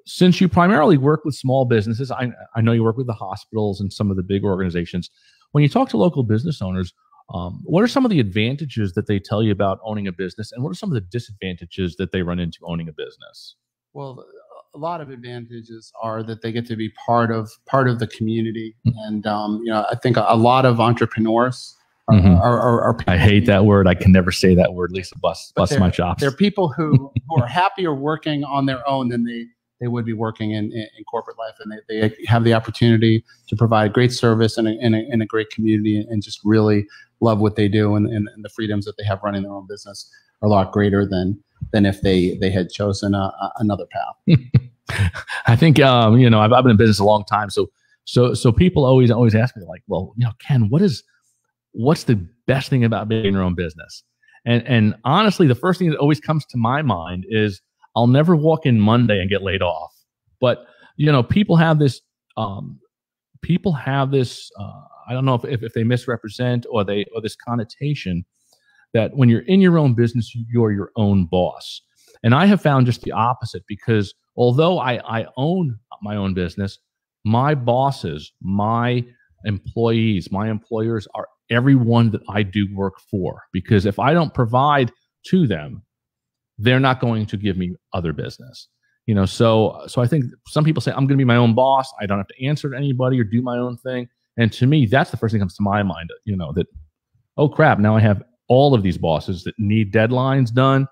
Since you primarily work with small businesses, I, I know you work with the hospitals and some of the big organizations. When you talk to local business owners, um, what are some of the advantages that they tell you about owning a business, and what are some of the disadvantages that they run into owning a business? Well, a lot of advantages are that they get to be part of part of the community, Mhm. and um, you know, I think a, a lot of entrepreneurs are, Mhm. are, are, are I hate that word. I can never say that word. Lisa bust bust my chops. They're people who who are happier working on their own than they they would be working in, in, in corporate life, and they, they have the opportunity to provide great service in a, in a, in a great community, and just really love what they do, and, and, and the freedoms that they have running their own business are a lot greater than than if they they had chosen a, another path. I think um, you know I've, I've been in business a long time, so so so people always always ask me like, well, you know, Ken, what is what's the best thing about being your own business? And and honestly, the first thing that always comes to my mind is I'll never walk in Monday and get laid off. But you know, people have this um, people have this uh, I don't know if, if, if they misrepresent or they or this connotation that when you're in your own business, you're your own boss. And I have found just the opposite because although I, I own my own business, my bosses, my employees, my employers are everyone that I do work for. Because if I don't provide to them, they're not going to give me other business. You know, so so I think some people say I'm going to be my own boss. I don't have to answer to anybody or do my own thing. And to me, that's the first thing that comes to my mind. You know that, oh crap! Now I have all of these bosses that need deadlines done,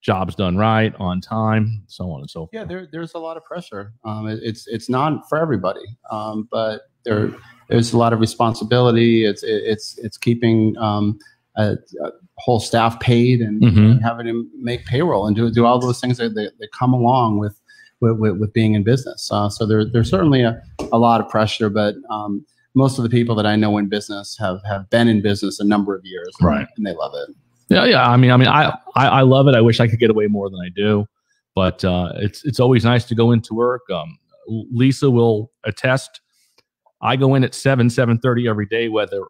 jobs done right on time, so on and so forth. Yeah, there, there's a lot of pressure. Um, it, it's it's not for everybody, um, but there there's a lot of responsibility. It's it, it's it's keeping um, a, whole staff paid and, Mhm. having to make payroll and do do all those things that, that, that come along with with, with, with being in business. Uh, so there there's certainly a, a lot of pressure, but um, most of the people that I know in business have have been in business a number of years, and- Right. And they love it. Yeah, yeah. I mean, I mean, I, I, I love it. I wish I could get away more than I do, but uh, it's it's always nice to go into work. Um, Lisa will attest. I go in at seven seven thirty every day, whether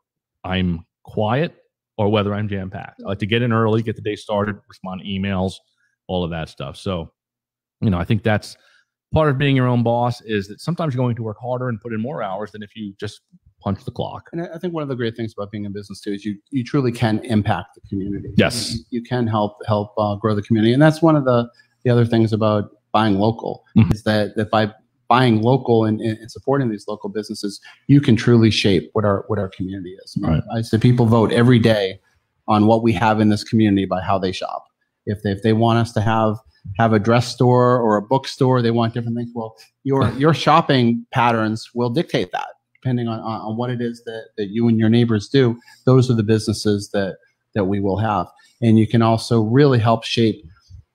I'm quiet or whether I'm jam packed. I like to get in early, get the day started, respond to emails, all of that stuff. So, you know, I think that's part of being your own boss is that sometimes you're going to work harder and put in more hours than if you just punch the clock. And I I think one of the great things about being in business too is you you truly can impact the community. Yes. you, you can help help uh, grow the community, and that's one of the the other things about buying local Mhm. is that that by buying local and, and supporting these local businesses, you can truly shape what our what our community is. I, Right. I say people vote every day on what we have in this community by how they shop. If they, if they want us to have have a dress store or a bookstore, they want different things. Well, your your shopping patterns will dictate that depending on, on, on what it is that, that you and your neighbors do. Those are the businesses that that we will have, and you can also really help shape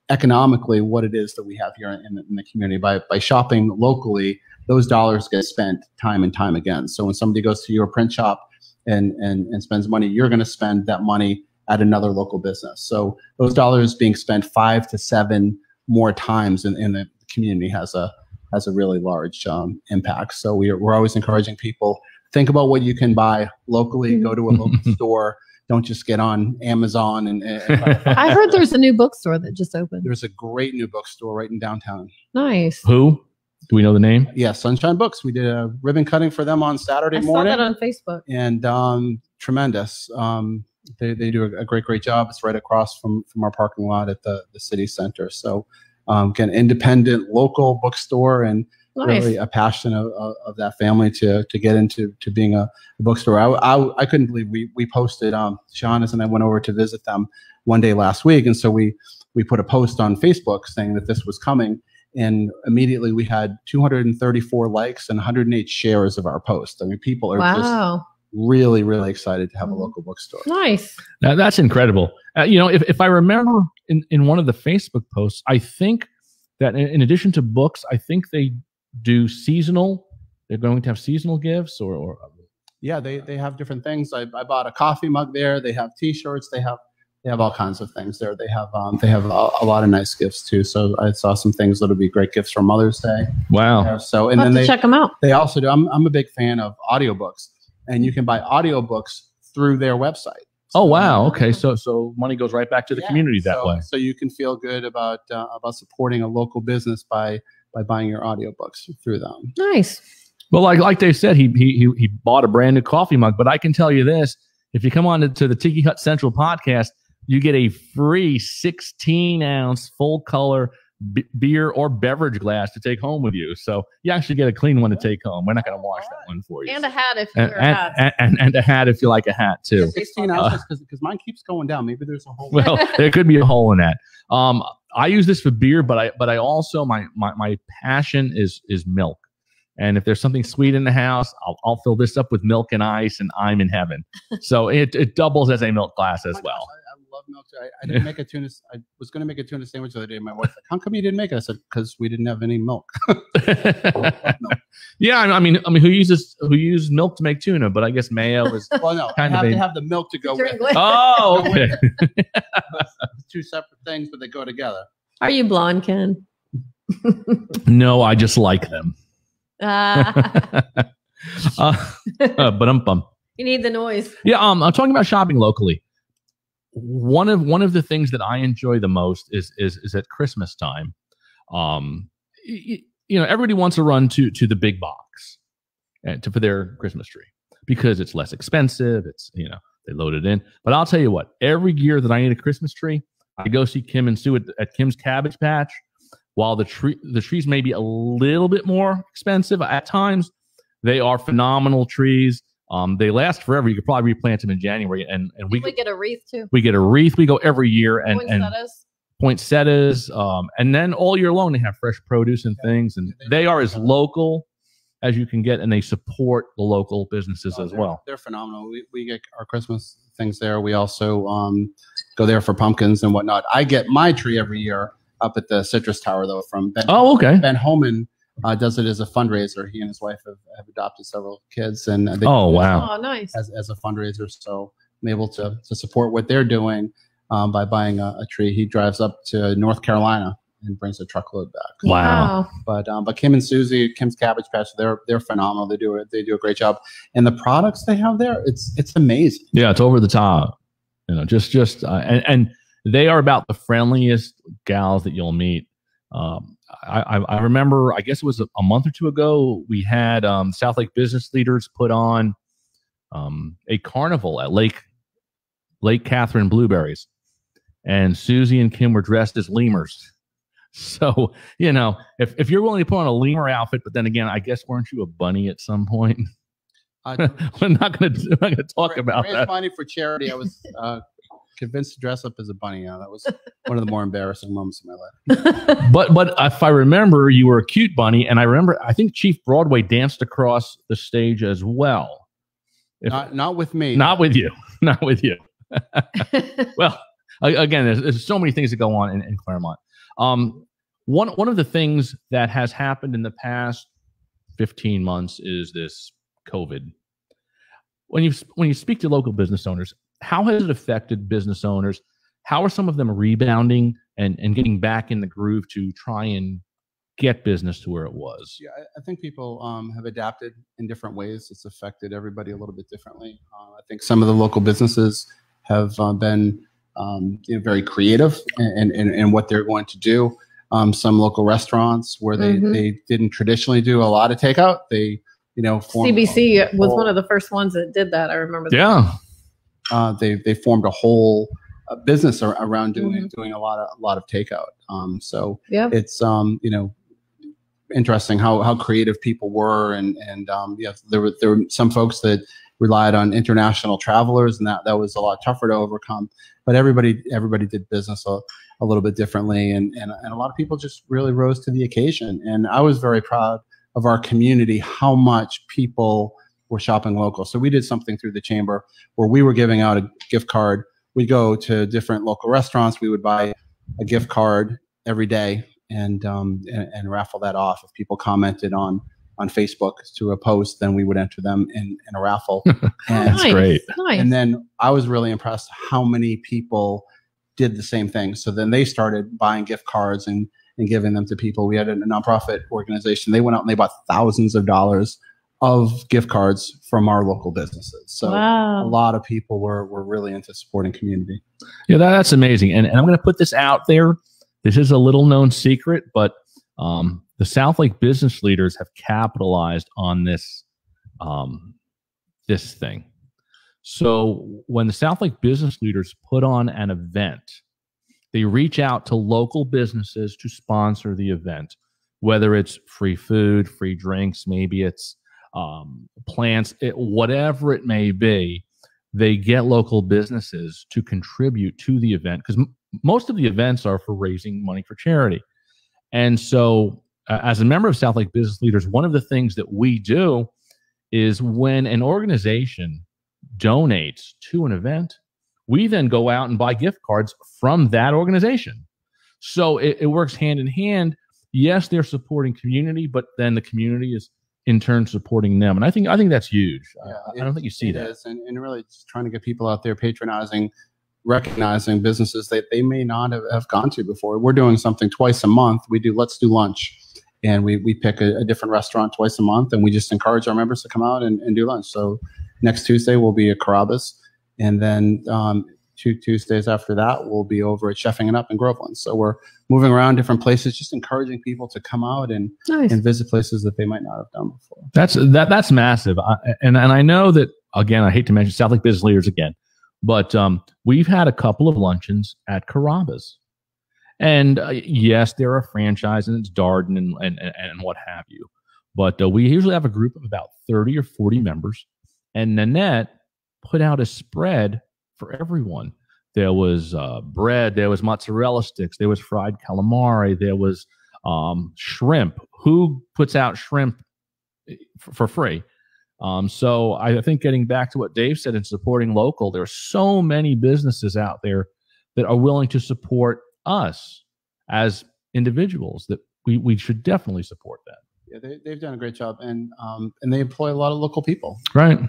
economically what it is that we have here in the, in the community by by shopping locally. Those dollars get spent time and time again. So when somebody goes to your print shop and and, and spends money, you're going to spend that money at another local business. So those dollars being spent five to seven more times in, in the community has a has a really large um, impact. So we're we're always encouraging people think about what you can buy locally. Go to a local store. Don't just get on Amazon and. and try to find- I heard there's a new bookstore that just opened. there's a great new bookstore right in downtown. Nice. Who? Do we know the name? Yeah, Sunshine Books. We did a ribbon cutting for them on Saturday I saw morning. that on Facebook. and um, tremendous. Um, they, they do a, a great great job. It's right across from from our parking lot at the the city center. So um, again, independent local bookstore and Nice. really a passion of, of, of that family to to get into to being a, a bookstore. I, I I couldn't believe we we posted. Um, Sean and I went over to visit them one day last week, and so we we put a post on Facebook saying that this was coming. And immediately we had 234 likes and 108 shares of our post. I mean, people are just really, really excited to have a Mhm. local bookstore. Nice. That, that's incredible. Uh, you know, if, if I remember in, in one of the Facebook posts, I think that in, in addition to books, I think they do seasonal. They're going to have seasonal gifts or, or Yeah, they, they have different things. I, I bought a coffee mug there. They have T-shirts. They have they have all kinds of things there. They have um, they have a, a lot of nice gifts too. So I saw some things that'll be great gifts for Mother's Day. wow. Yeah, So and And I'll then they check them out. they also do. I'm I'm a big fan of audiobooks, and you can buy audiobooks through their website. Oh wow. Okay. So so money goes right back to the Yeah, community that so, way. So you can feel good about uh, about supporting a local business by by buying your audiobooks through them. Nice. Well, like like Dave said, he he he- he bought a brand new coffee mug. But I can tell you this: if you come on to the Tiki Hut Central podcast, you get a free 16 ounce full color b- beer or beverage glass to take home with you. So you actually get a clean one to take home. We're not going to wash that one for you. And a hat if you and, wear a hat. and, and, and a hat if you like a hat too. 16 Uh, ounces because mine keeps going down. Maybe there's a hole. Well, there could be a hole in that. Um, I use this for beer, but I but I also my my my passion is is milk. And if there's something sweet in the house, I'll, I'll fill this up with milk and ice, and I'm in heaven. so it, it doubles as a milk glass as Oh well. Gosh, I, I love milk. I, I didn't make a tuna. I was going to make a tuna sandwich the other day. My wife's like, "How come you didn't make it?" I said, "Because we didn't have any milk." yeah, I I mean, I mean, who uses who uses milk to make tuna? But I guess mayo is. well, no, I Kind of have a- to have the milk to go with it. with- Oh, okay. two separate things, but they go together. Are you blonde, Ken? no, I just like them. Ah, uh, uh, but I'm bummed. you need the noise. Yeah, um, I'm talking about shopping locally. One of one of the things that I enjoy the most is is is at Christmas time. Um, you know, everybody wants to run to to the big box and to for their Christmas tree because it's less expensive. It's you know they load it in. But I'll tell you what, every year that I need a Christmas tree, I go see Kim and Sue at, at Kim's Cabbage Patch. While the tree the trees may be a little bit more expensive at times, they are phenomenal trees. Um, they last forever. You could probably replant them in January, and and we We get a wreath too. we get a wreath. We go every year, and and Poinsettias. poinsettias, um, and then all year long they have fresh produce and things, and they are as local as you can get, and they support the local businesses Oh, as they're- well. They're phenomenal. We, we get our Christmas things there. We also um, go there for pumpkins and whatnot. I get my tree every year up at the Citrus Tower, though, from Ben, Oh, okay. ben Homan. Uh, does it as a fundraiser. He and his wife have, have adopted several kids, and they Oh, wow. Oh, nice. as, as a fundraiser. So I'm able to, to support what they're doing um, by buying a, a tree. He drives up to North Carolina and brings a truckload back. Wow. But um, but Kim and Susie, Kim's Cabbage Patch, they're they're phenomenal. They do it. They do a great job, and the products they have there, it's it's amazing. Yeah, it's over the top. You know, just just uh, and and they are about the friendliest gals that you'll meet. Um, I, I I remember, I guess it was a, month or two ago, we had um, South Lake business leaders put on um, a carnival at Lake Lake Catherine Blueberries, and Susie and Kim were dressed as lemurs. So you know, if if you're willing to put on a lemur outfit, but then again, I guess weren't you a bunny at some point? Uh, we're not not gonna talk ra- about raise that. money for charity. I was uh, convinced to dress up as a bunny. Yeah, that was one of the more embarrassing moments of my life. But but if I remember, you were a cute bunny, and I remember I think Chief Broadway danced across the stage as well. If- Not not with me. Not with you, not with you. Well, again, there's, there's so many things that go on in, in Clermont. Um, one one of the things that has happened in the past 15 months is this COVID. When you when you speak to local business owners, how has it affected business owners? How are some of them rebounding and and getting back in the groove to try and get business to where it was? Yeah, I, I think people um, have adapted in different ways. It's affected everybody a little bit differently. Uh, I think some of the local businesses have uh, been um, you know, very creative in, in, in what they're going to do. Um, some local restaurants where they, Mhm. they didn't traditionally do a lot of takeout, they you know formed a CBC was one of the first ones that did that. I remember. that. Yeah. Uh, they they formed a whole uh, business ar- around doing Mm-hmm. doing a lot of a lot of takeout. Um, so Yeah. it's um you know interesting how how creative people were and and um yeah there were there were some folks that relied on international travelers and that that was a lot tougher to overcome but everybody everybody did business a, a little bit differently and, and and a lot of people just really rose to the occasion and I was very proud of our community how much people were shopping local so we did something through the chamber where we were giving out a gift card we'd go to different local restaurants we would buy a gift card every day and um, and, and raffle that off. If people commented on on Facebook to a post, then we would enter them in, in a raffle. and, That's great. Nice. and then I was really impressed how many people did the same thing. So then they started buying gift cards and and giving them to people. We had a nonprofit organization. They went out and they bought thousands of dollars of gift cards from our local businesses. So a lot of people were were really into supporting community. Yeah, that, that's amazing. And, and I'm going to put this out there. This is a little known secret, but um, the South Lake business leaders have capitalized on this um, this thing. So when the South Lake business leaders put on an event, they reach out to local businesses to sponsor the event, whether it's free food, free drinks, maybe it's um, plants, it, whatever it may be they get local businesses to contribute to the event because most of the events are for raising money for charity. And so, uh, as a member of South Lake Business Leaders, one of the things that we do is when an organization donates to an event, we then go out and buy gift cards from that organization. So it, it works hand in hand. Yes, they're supporting community, but then the community is in turn supporting them. And I think I think that's huge. Yeah, I, I don't think you see It that. is, and, and really just trying to get people out there patronizing, recognizing businesses that they may not have, have gone to before. We're doing something twice a month. We do Let's Do Lunch, and we, we pick a, a different restaurant twice a month, and we just encourage our members to come out and, and do lunch. So next Tuesday will be at Carrabba's. and then um, two Tuesdays after that we'll be over at Chefing It Up in Groveland. So we're moving around different places, just encouraging people to come out and, Nice. and visit places that they might not have done before. That's that that's massive. I, and and I know that again. I hate to mention South Lake Business Leaders again, but um, we've had a couple of luncheons at Carrabba's, and uh, yes, they're a franchise and it's Darden and and and, and what have you. But uh, we usually have a group of about thirty or forty members, and Nanette put out a spread for everyone. There was uh, bread, there was mozzarella sticks, there was fried calamari, there was um, shrimp. Who puts out shrimp for, for free? Um, so I think getting back to what Dave said and supporting local, there are so many businesses out there that are willing to support us as individuals that we, we should definitely support that. Yeah, they, they've done a great job, and um, and they employ a lot of local people. Right.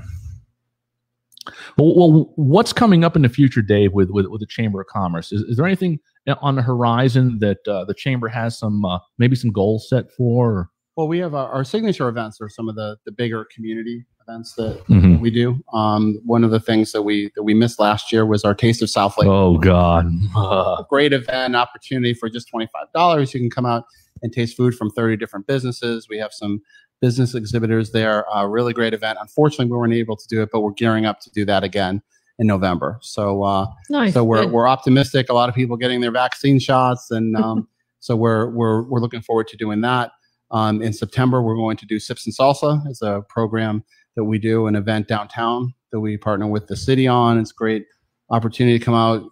Well, well, what's coming up in the future, Dave, with with, with the Chamber of Commerce? Is, is there anything on the horizon that uh, the chamber has some uh, maybe some goals set for? Or? Well, we have our, our signature events are some of the the bigger community events that Mhm. we do. Um, one of the things that we that we missed last year was our Taste of South Lake. Oh God, Uh, A great event opportunity for just twenty five dollars. You can come out and taste food from thirty different businesses. We have some business exhibitors there. A really great event. Unfortunately, we weren't able to do it, but we're gearing up to do that again in November. So. Uh, nice. so we're Good. we're optimistic. A lot of people getting their vaccine shots, and um, so we're we're we're looking forward to doing that. Um, in September, we're going to do Sips and Salsa. It's a program that we do, an event downtown that we partner with the city on. It's a great opportunity to come out,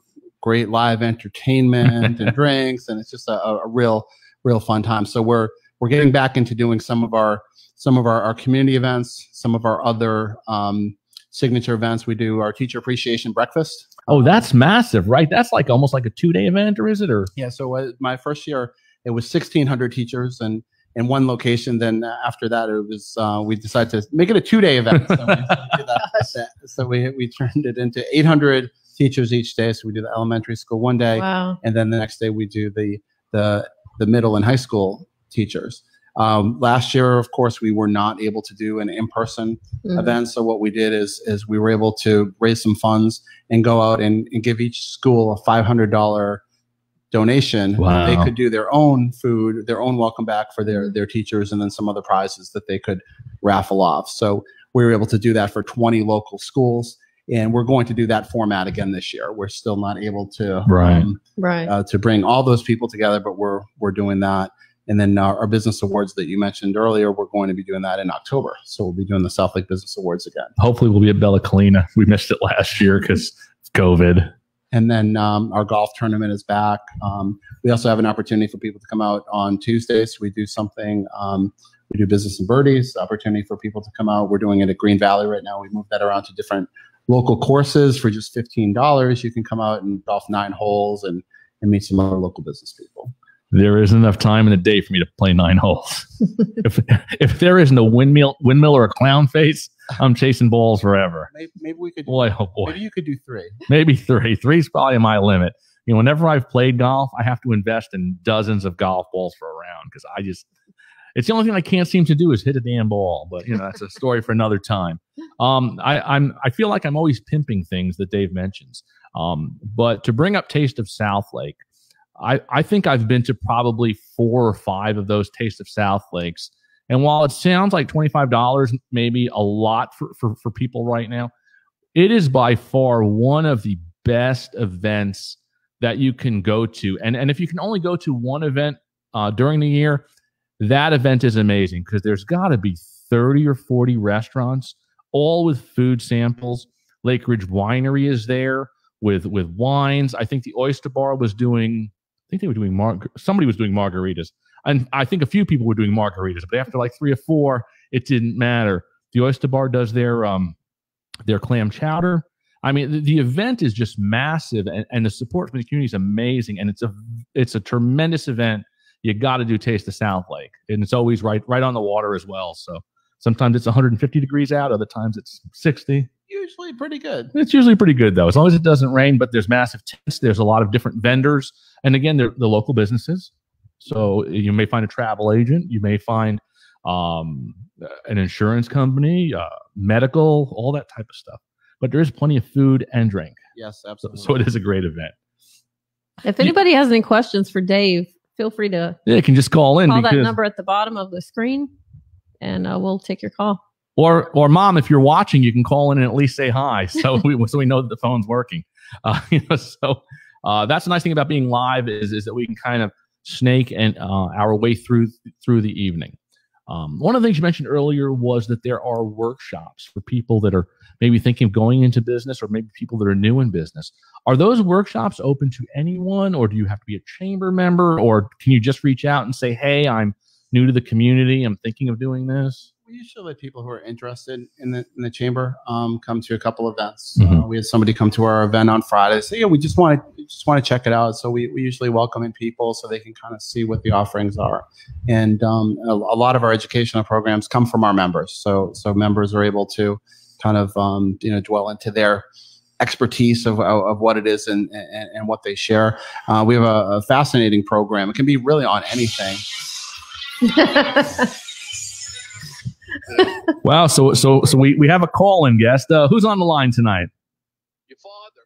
great live entertainment and drinks, and it's just a, a real real fun time. So we're we're getting back into doing some of our some of our, our community events, some of our other um, signature events. We do our teacher appreciation breakfast. oh, that's massive, right? That's like almost like a two day event, or is it? Or Yeah. So uh, my first year, it was 1,600 teachers and in one location. Then uh, after that, it was uh, we decided to make it a two day event. So we, did that. so we we turned it into 800 teachers each day. So we do the elementary school one day, wow. and then the next day we do the the the middle and high school teachers. Um, last year, of course, we were not able to do an in person Mhm. event. So what we did is is we were able to raise some funds and go out and, and give each school a five hundred dollar donation. Wow. They could do their own food, their own welcome back for their their teachers, and then some other prizes that they could raffle off. So we were able to do that for twenty local schools. And we're going to do that format again this year. We're still not able to Right. Right. uh, to bring all those people together, but we're we're doing that. And then our, our business awards that you mentioned earlier, we're going to be doing that in October. So we'll be doing the South Lake Business Awards again. hopefully we'll be at Bella Collina. We missed it last year because COVID. And then um, our golf tournament is back. Um, we also have an opportunity for people to come out on Tuesdays. We do something. Um, we do business and birdies. Opportunity for people to come out. We're doing it at Green Valley right now. We moved that around to different local courses for just fifteen dollars. You can come out and golf nine holes and and meet some other local business people. There isn't enough time in the day for me to play nine holes. if if there isn't a windmill windmill or a clown face, I'm chasing balls forever. Maybe, maybe we could. Boy, oh boy. Maybe you could do three. maybe three. Three's probably my limit. You know, whenever I've played golf, I have to invest in dozens of golf balls for a round because I just it's the only thing I can't seem to do is hit a damn ball. But you know, that's a story for another time. Um, I, I'm I feel like I'm always pimping things that Dave mentions. Um, but to bring up Taste of South Lake, I, I think I've been to probably four or five of those Taste of South Lakes. And while it sounds like $25 maybe a lot for, for, for people right now, it is by far one of the best events that you can go to. And, and if you can only go to one event uh, during the year, that event is amazing because there's got to be 30 or 40 restaurants, all with food samples. Lakeridge Winery is there. with with wines. I think the Oyster Bar was doing. Think they were doing mar- somebody was doing margaritas, and I think a few people were doing margaritas. But after like three or four, it didn't matter. The Oyster Bar does their um their clam chowder. I mean, the, the event is just massive, and, and the support from the community is amazing, and it's a it's a tremendous event. You got to do Taste of South Lake, and it's always right right on the water as well. So sometimes it's 150 degrees out, other times it's 60. Usually pretty good. It's usually pretty good though, as long as it doesn't rain. But there's massive tents. There's a lot of different vendors, and again, they're the local businesses. So you may find a travel agent. You may find um, an insurance company, uh, medical, all that type of stuff. But there is plenty of food and drink, Yes, so, absolutely. so it is a great event. If anybody has any questions for Dave, feel free to Yeah, you can just call in call that number at the bottom of the screen, and uh, we'll take your call. Or or mom, if you're watching, you can call in and at least say hi, so we so we know that the phone's working. Uh, you know, so uh, that's the nice thing about being live is is that we can kind of snake and uh, our way through through the evening. Um, one of the things you mentioned earlier was that there are workshops for people that are maybe thinking of going into business or maybe people that are new in business. Are those workshops open to anyone, or do you have to be a chamber member, or can you just reach out and say, "Hey, I'm new to the community. I'm thinking of doing this." We usually let people who are interested in the in the chamber um, come to a couple events. Mhm. Uh, we had somebody come to our event on Friday. Say, yeah, we just want to just want to check it out. So we, we usually welcome in people so they can kind of see what the offerings are. And um, a, a lot of our educational programs come from our members. So so members are able to kind of um, you know dwell into their expertise of, of, of what it is and, and, and what they share. Uh, we have a, a fascinating program. It can be really on anything. Wow. So so so we we have a call in guest. Uh, who's on the line tonight? Your father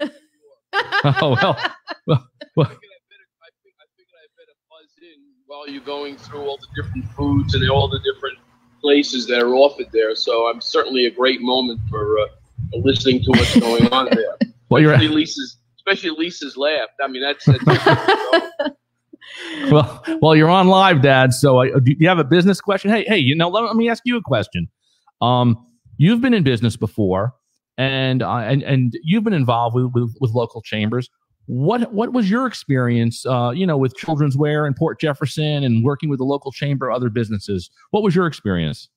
called me. Oh well. I figured I better, I, fig- I figured I better buzz in while you're going through all the different foods and all the different places that are offered there. So I'm certainly a great moment for uh, listening to what's going on there. Well, you're especially Lisa's, especially Lisa's laugh. I mean, that's, that's well. Well, you're on live, Dad. So uh, do you have a business question? Hey, hey. You know, let, let me ask you a question. Um, you've been in business before, and uh, and and you've been involved with, with with local chambers. What what was your experience? Uh, you know, with Children's Wear in Port Jefferson, and working with the local chamber, other businesses. What was your experience?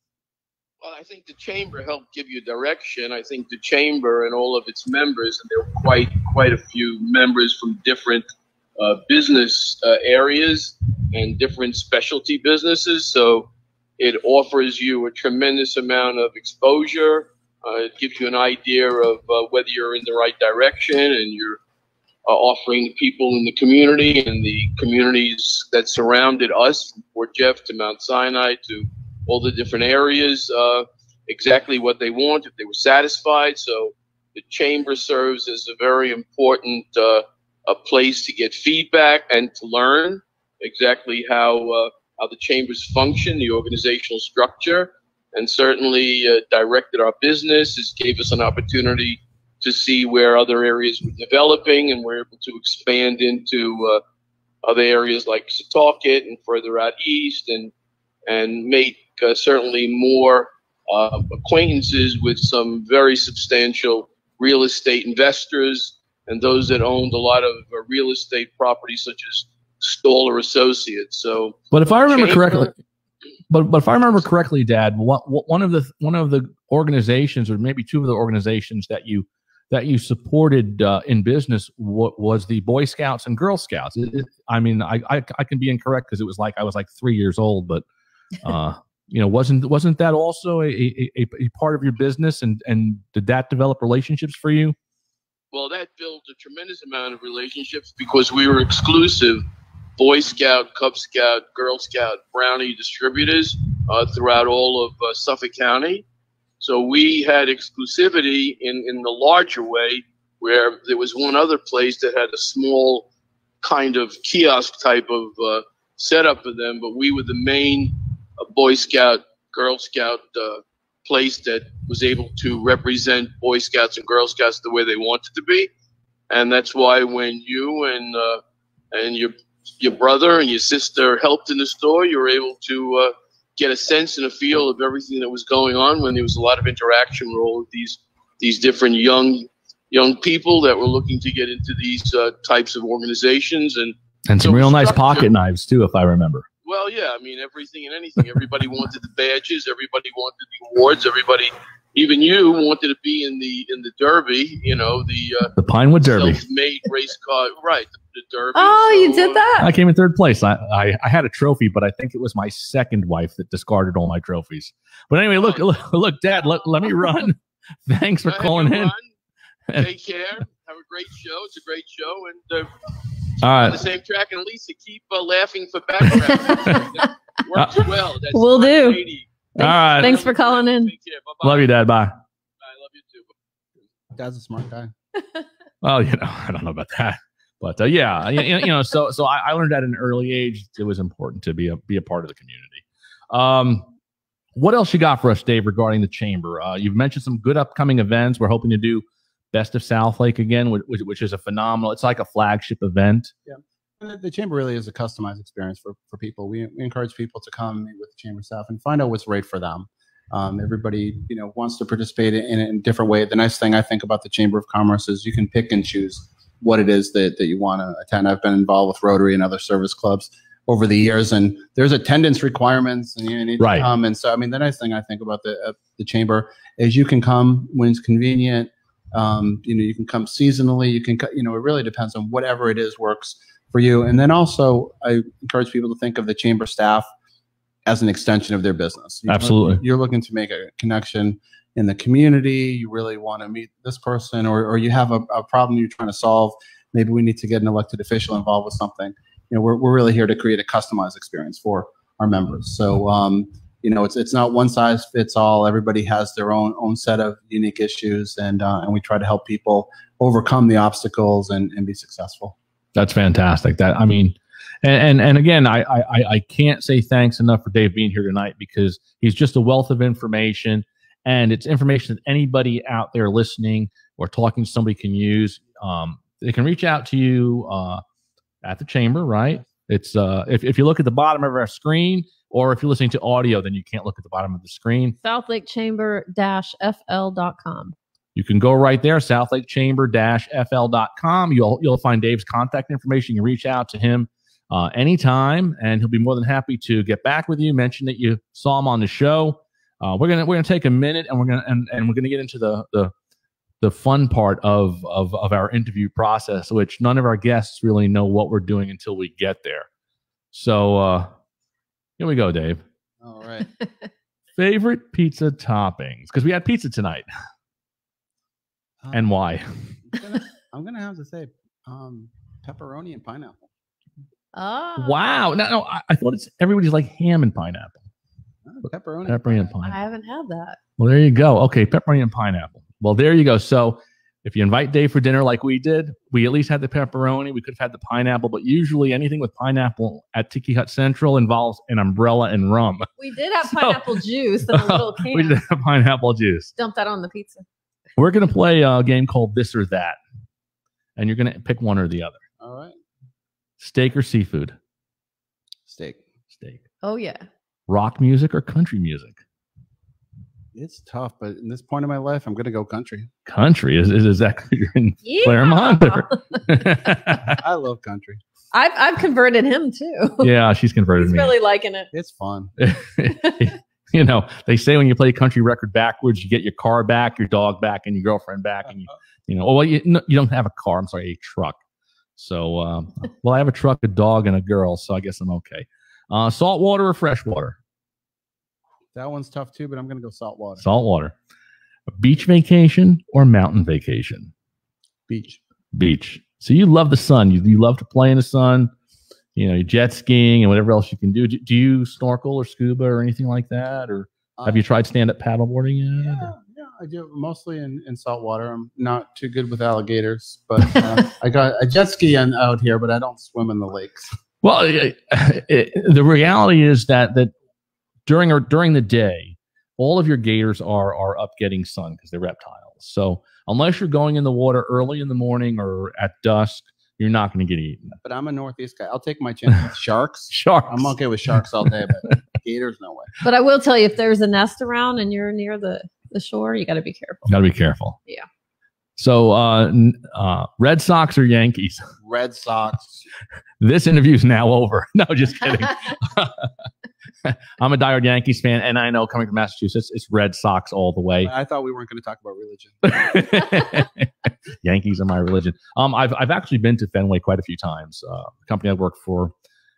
Well, I think the chamber helped give you direction. I think the chamber and all of its members, and there were quite quite a few members from different uh, business uh, areas and different specialty businesses. So it offers you a tremendous amount of exposure. Uh, it gives you an idea of uh, whether you're in the right direction, and you're uh, offering people in the community and the communities that surrounded us, from Port Jeff to Mount Sinai to all the different areas, exactly what they want, if they were satisfied. So the chamber serves as a very important uh, a place to get feedback and to learn exactly how uh, how the chambers function, the organizational structure, and certainly uh, directed our business. It gave us an opportunity to see where other areas were developing, and we're able to expand into uh, other areas like Setauket and further out east, and and make uh, certainly more uh, acquaintances with some very substantial real estate investors and those that owned a lot of uh, real estate properties such as Stoller Associates. So But if I remember Chamber- correctly, but but if I remember correctly, Dad, one one of the one of the organizations, or maybe two of the organizations that you that you supported uh, in business wa was the Boy Scouts and Girl Scouts. It- it- I mean, I, I I can be incorrect because it was like I was like three years old, but uh, you know, wasn't wasn't that also a, a, a, a part of your business, and and did that develop relationships for you? Well, that built a tremendous amount of relationships because we were exclusive Boy Scout, Cub Scout, Girl Scout, Brownie distributors uh, throughout all of uh, Suffolk County. So we had exclusivity in, in the larger way, where there was one other place that had a small kind of kiosk type of uh, setup for them, but we were the main uh, Boy Scout, Girl Scout uh, place that was able to represent Boy Scouts and Girl Scouts the way they wanted to be, and that's why when you and uh, and your your brother and your sister helped in the store, you were able to uh, get a sense and a feel of everything that was going on when there was a lot of interaction with all of these these different young young people that were looking to get into these uh, types of organizations. And And some real nice pocket knives too, if I remember. Well, yeah, I mean everything and anything. Everybody wanted the badges. Everybody wanted the awards. Everybody, even you, wanted to be in the in the Derby. You know the uh, The Pinewood Derby. self-made race car, right? The, the Derby. Oh, you So, did uh, that? I came in third place. I, I I had a trophy, but I think it was my second wife that discarded all my trophies. But anyway, look, look, look Dad, let, let me run. Thanks for calling in. run. Take care. Have a great show. It's a great show, and uh, All on the same track. And Lisa, keep uh, laughing for background. that works well. That's Will do. lady. All right. Thanks for calling in. Take care. Bye-bye. Love you, Dad. Bye. I Love you too. Dad's a smart guy. Well, you know, I don't know about that, but uh, yeah, you, you know, so so I, I learned at an early age it was important to be a be a part of the community. Um, what else you got for us, Dave, regarding the chamber? Uh, you've mentioned some good upcoming events. We're hoping to do Best of South Lake again, which, which is a phenomenal. It's like a flagship event. And the, the chamber really is a customized experience for, for people. We, we encourage people to come meet with the chamber staff and find out what's right for them. Um, everybody, you know, wants to participate in it in a different way. The nice thing I think about the Chamber of Commerce is you can pick and choose what it is that, that you want to attend. I've been involved with Rotary and other service clubs over the years, and there's attendance requirements, and you need Right. to come. And so, I mean, the nice thing I think about the uh, the chamber is you can come when it's convenient. Um, you know, you can come seasonally. You can, you know, it really depends on whatever it is works for you. And then also, I encourage people to think of the chamber staff as an extension of their business. You know, Absolutely. you're looking to make a connection in the community. You really want to meet this person, or, or you have a, a problem you're trying to solve. Maybe we need to get an elected official involved with something. You know, we're, we're really here to create a customized experience for our members. So, um, you know, it's it's not one size fits all. Everybody has their own own set of unique issues, and uh, and we try to help people overcome the obstacles and, and be successful. That's fantastic. That I mean, and and, and again, I, I I can't say thanks enough for Dave being here tonight because he's just a wealth of information, and it's information that anybody out there listening or talking to somebody can use. Um, they can reach out to you uh, at the chamber, right? It's uh, if if you look at the bottom of our screen, or if you're listening to audio, then you can't look at the bottom of the screen. South Lake Chamber FL.com. You can go right there, southlakechamber-fl.com. You'll you'll find Dave's contact information. You can reach out to him uh, anytime, and he'll be more than happy to get back with you. Mention that you saw him on the show. Uh, we're gonna we're gonna take a minute, and we're gonna and, and we're gonna get into the the the fun part of, of of our interview process, which none of our guests really know what we're doing until we get there. So uh, here we go, Dave. All right. Favorite pizza toppings because we had pizza tonight, um, and why? I'm gonna, I'm gonna have to say um, pepperoni and pineapple. Oh. Wow. No, no, I, I thought it's everybody's like ham and pineapple. Oh, pepperoni. Pepperoni and pineapple. I haven't had that. Well, there you go. Okay, pepperoni and pineapple. Well, there you go. So if you invite Dave for dinner like we did, we at least had the pepperoni. We could have had the pineapple, but usually anything with pineapple at Tiki Hut Central involves an umbrella and rum. We did have So- pineapple juice in a little can. we did have pineapple juice. Dump that on the pizza. We're going to play a game called This or That, and you're going to pick one or the other All right. steak or seafood? Steak. Steak. Oh yeah. Rock music or country music? It's tough, but in this point of my life, I'm gonna go country. Country is, is, is that you're in Yeah. Clermont? I love country. I've I've converted him too. yeah, she's converted He's me. really liking it. It's fun. you know, they say when you play country record backwards, you get your car back, your dog back, and your girlfriend back, and you, you know, well, you no, you don't have a car. I'm sorry, a truck. So, um, well, I have a truck, a dog, and a girl, so I guess I'm okay. Uh, salt water or fresh water? That one's tough too, but I'm gonna go salt water. Salt water. A beach vacation or mountain vacation? Beach. Beach. So you love the sun. You, you love to play in the sun. You know, jet skiing and whatever else you can do. Do, do you snorkel or scuba or anything like that? Or have you tried stand up paddleboarding yet? Yeah, yeah, I do mostly in, in salt water. I'm not too good with alligators, but uh, I got a jet ski out here, but I don't swim in the lakes. Well, it, it, the reality is that that during or during the day, all of your gators are are up getting sun because they're reptiles. So unless you're going in the water early in the morning or at dusk, you're not going to get eaten. But I'm a northeast guy. I'll take my chance with sharks. Sharks. I'm okay with sharks all day, but gators, no way. But I will tell you, if there's a nest around and you're near the the shore, you got to be careful. Got to be careful. Yeah. So, uh, uh, Red Sox or Yankees? Red Sox. This interview is now over. No, just kidding. I'm a diehard Yankees fan, and I know coming from Massachusetts, it's Red Sox all the way. I thought we weren't going to talk about religion. Yankees are my religion. Um, I've I've actually been to Fenway quite a few times. Uh, the company I worked for,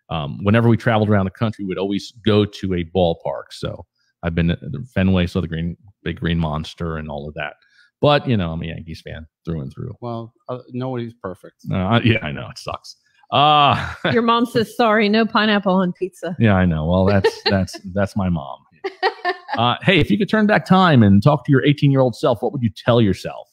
um, whenever we traveled around the country, we'd always go to a ballpark. So I've been to the Fenway, so the green, big green monster, and all of that. But you know, I'm a Yankees fan through and through. Well, uh, nobody's perfect. Uh, yeah, I know it sucks. Uh Your mom says sorry, no pineapple on pizza. yeah, I know. Well, that's that's that's my mom. Uh, hey, if you could turn back time and talk to your 18 year old self, what would you tell yourself?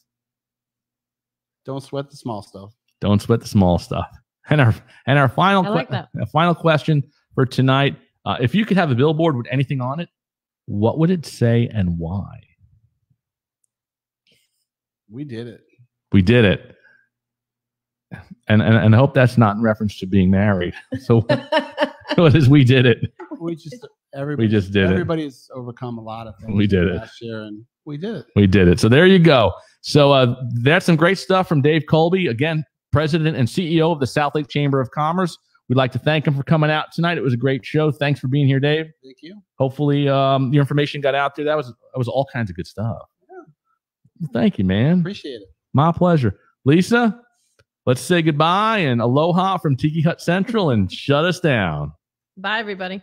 Don't sweat the small stuff. Don't sweat the small stuff. And our and our final like that. a final question for tonight: uh, If you could have a billboard with anything on it, what would it say and why? We did it. We did it, and and, and I hope that's not in reference to being married. So what is we did it? We just everybody. We just did it. Everybody's overcome a lot of things. We did it. last year, and we did it. We did it. So there you go. So uh, that's some great stuff from Dave Colby, again, president and CEO of the South Lake Chamber of Commerce. We'd like to thank him for coming out tonight. It was a great show. Thanks for being here, Dave. Thank you. Hopefully, um, your information got out there. That was that was all kinds of good stuff. Thank you, man. Appreciate it. My pleasure. Lisa, let's say goodbye and aloha from Tiki Hut Central and shut us down. Bye, everybody.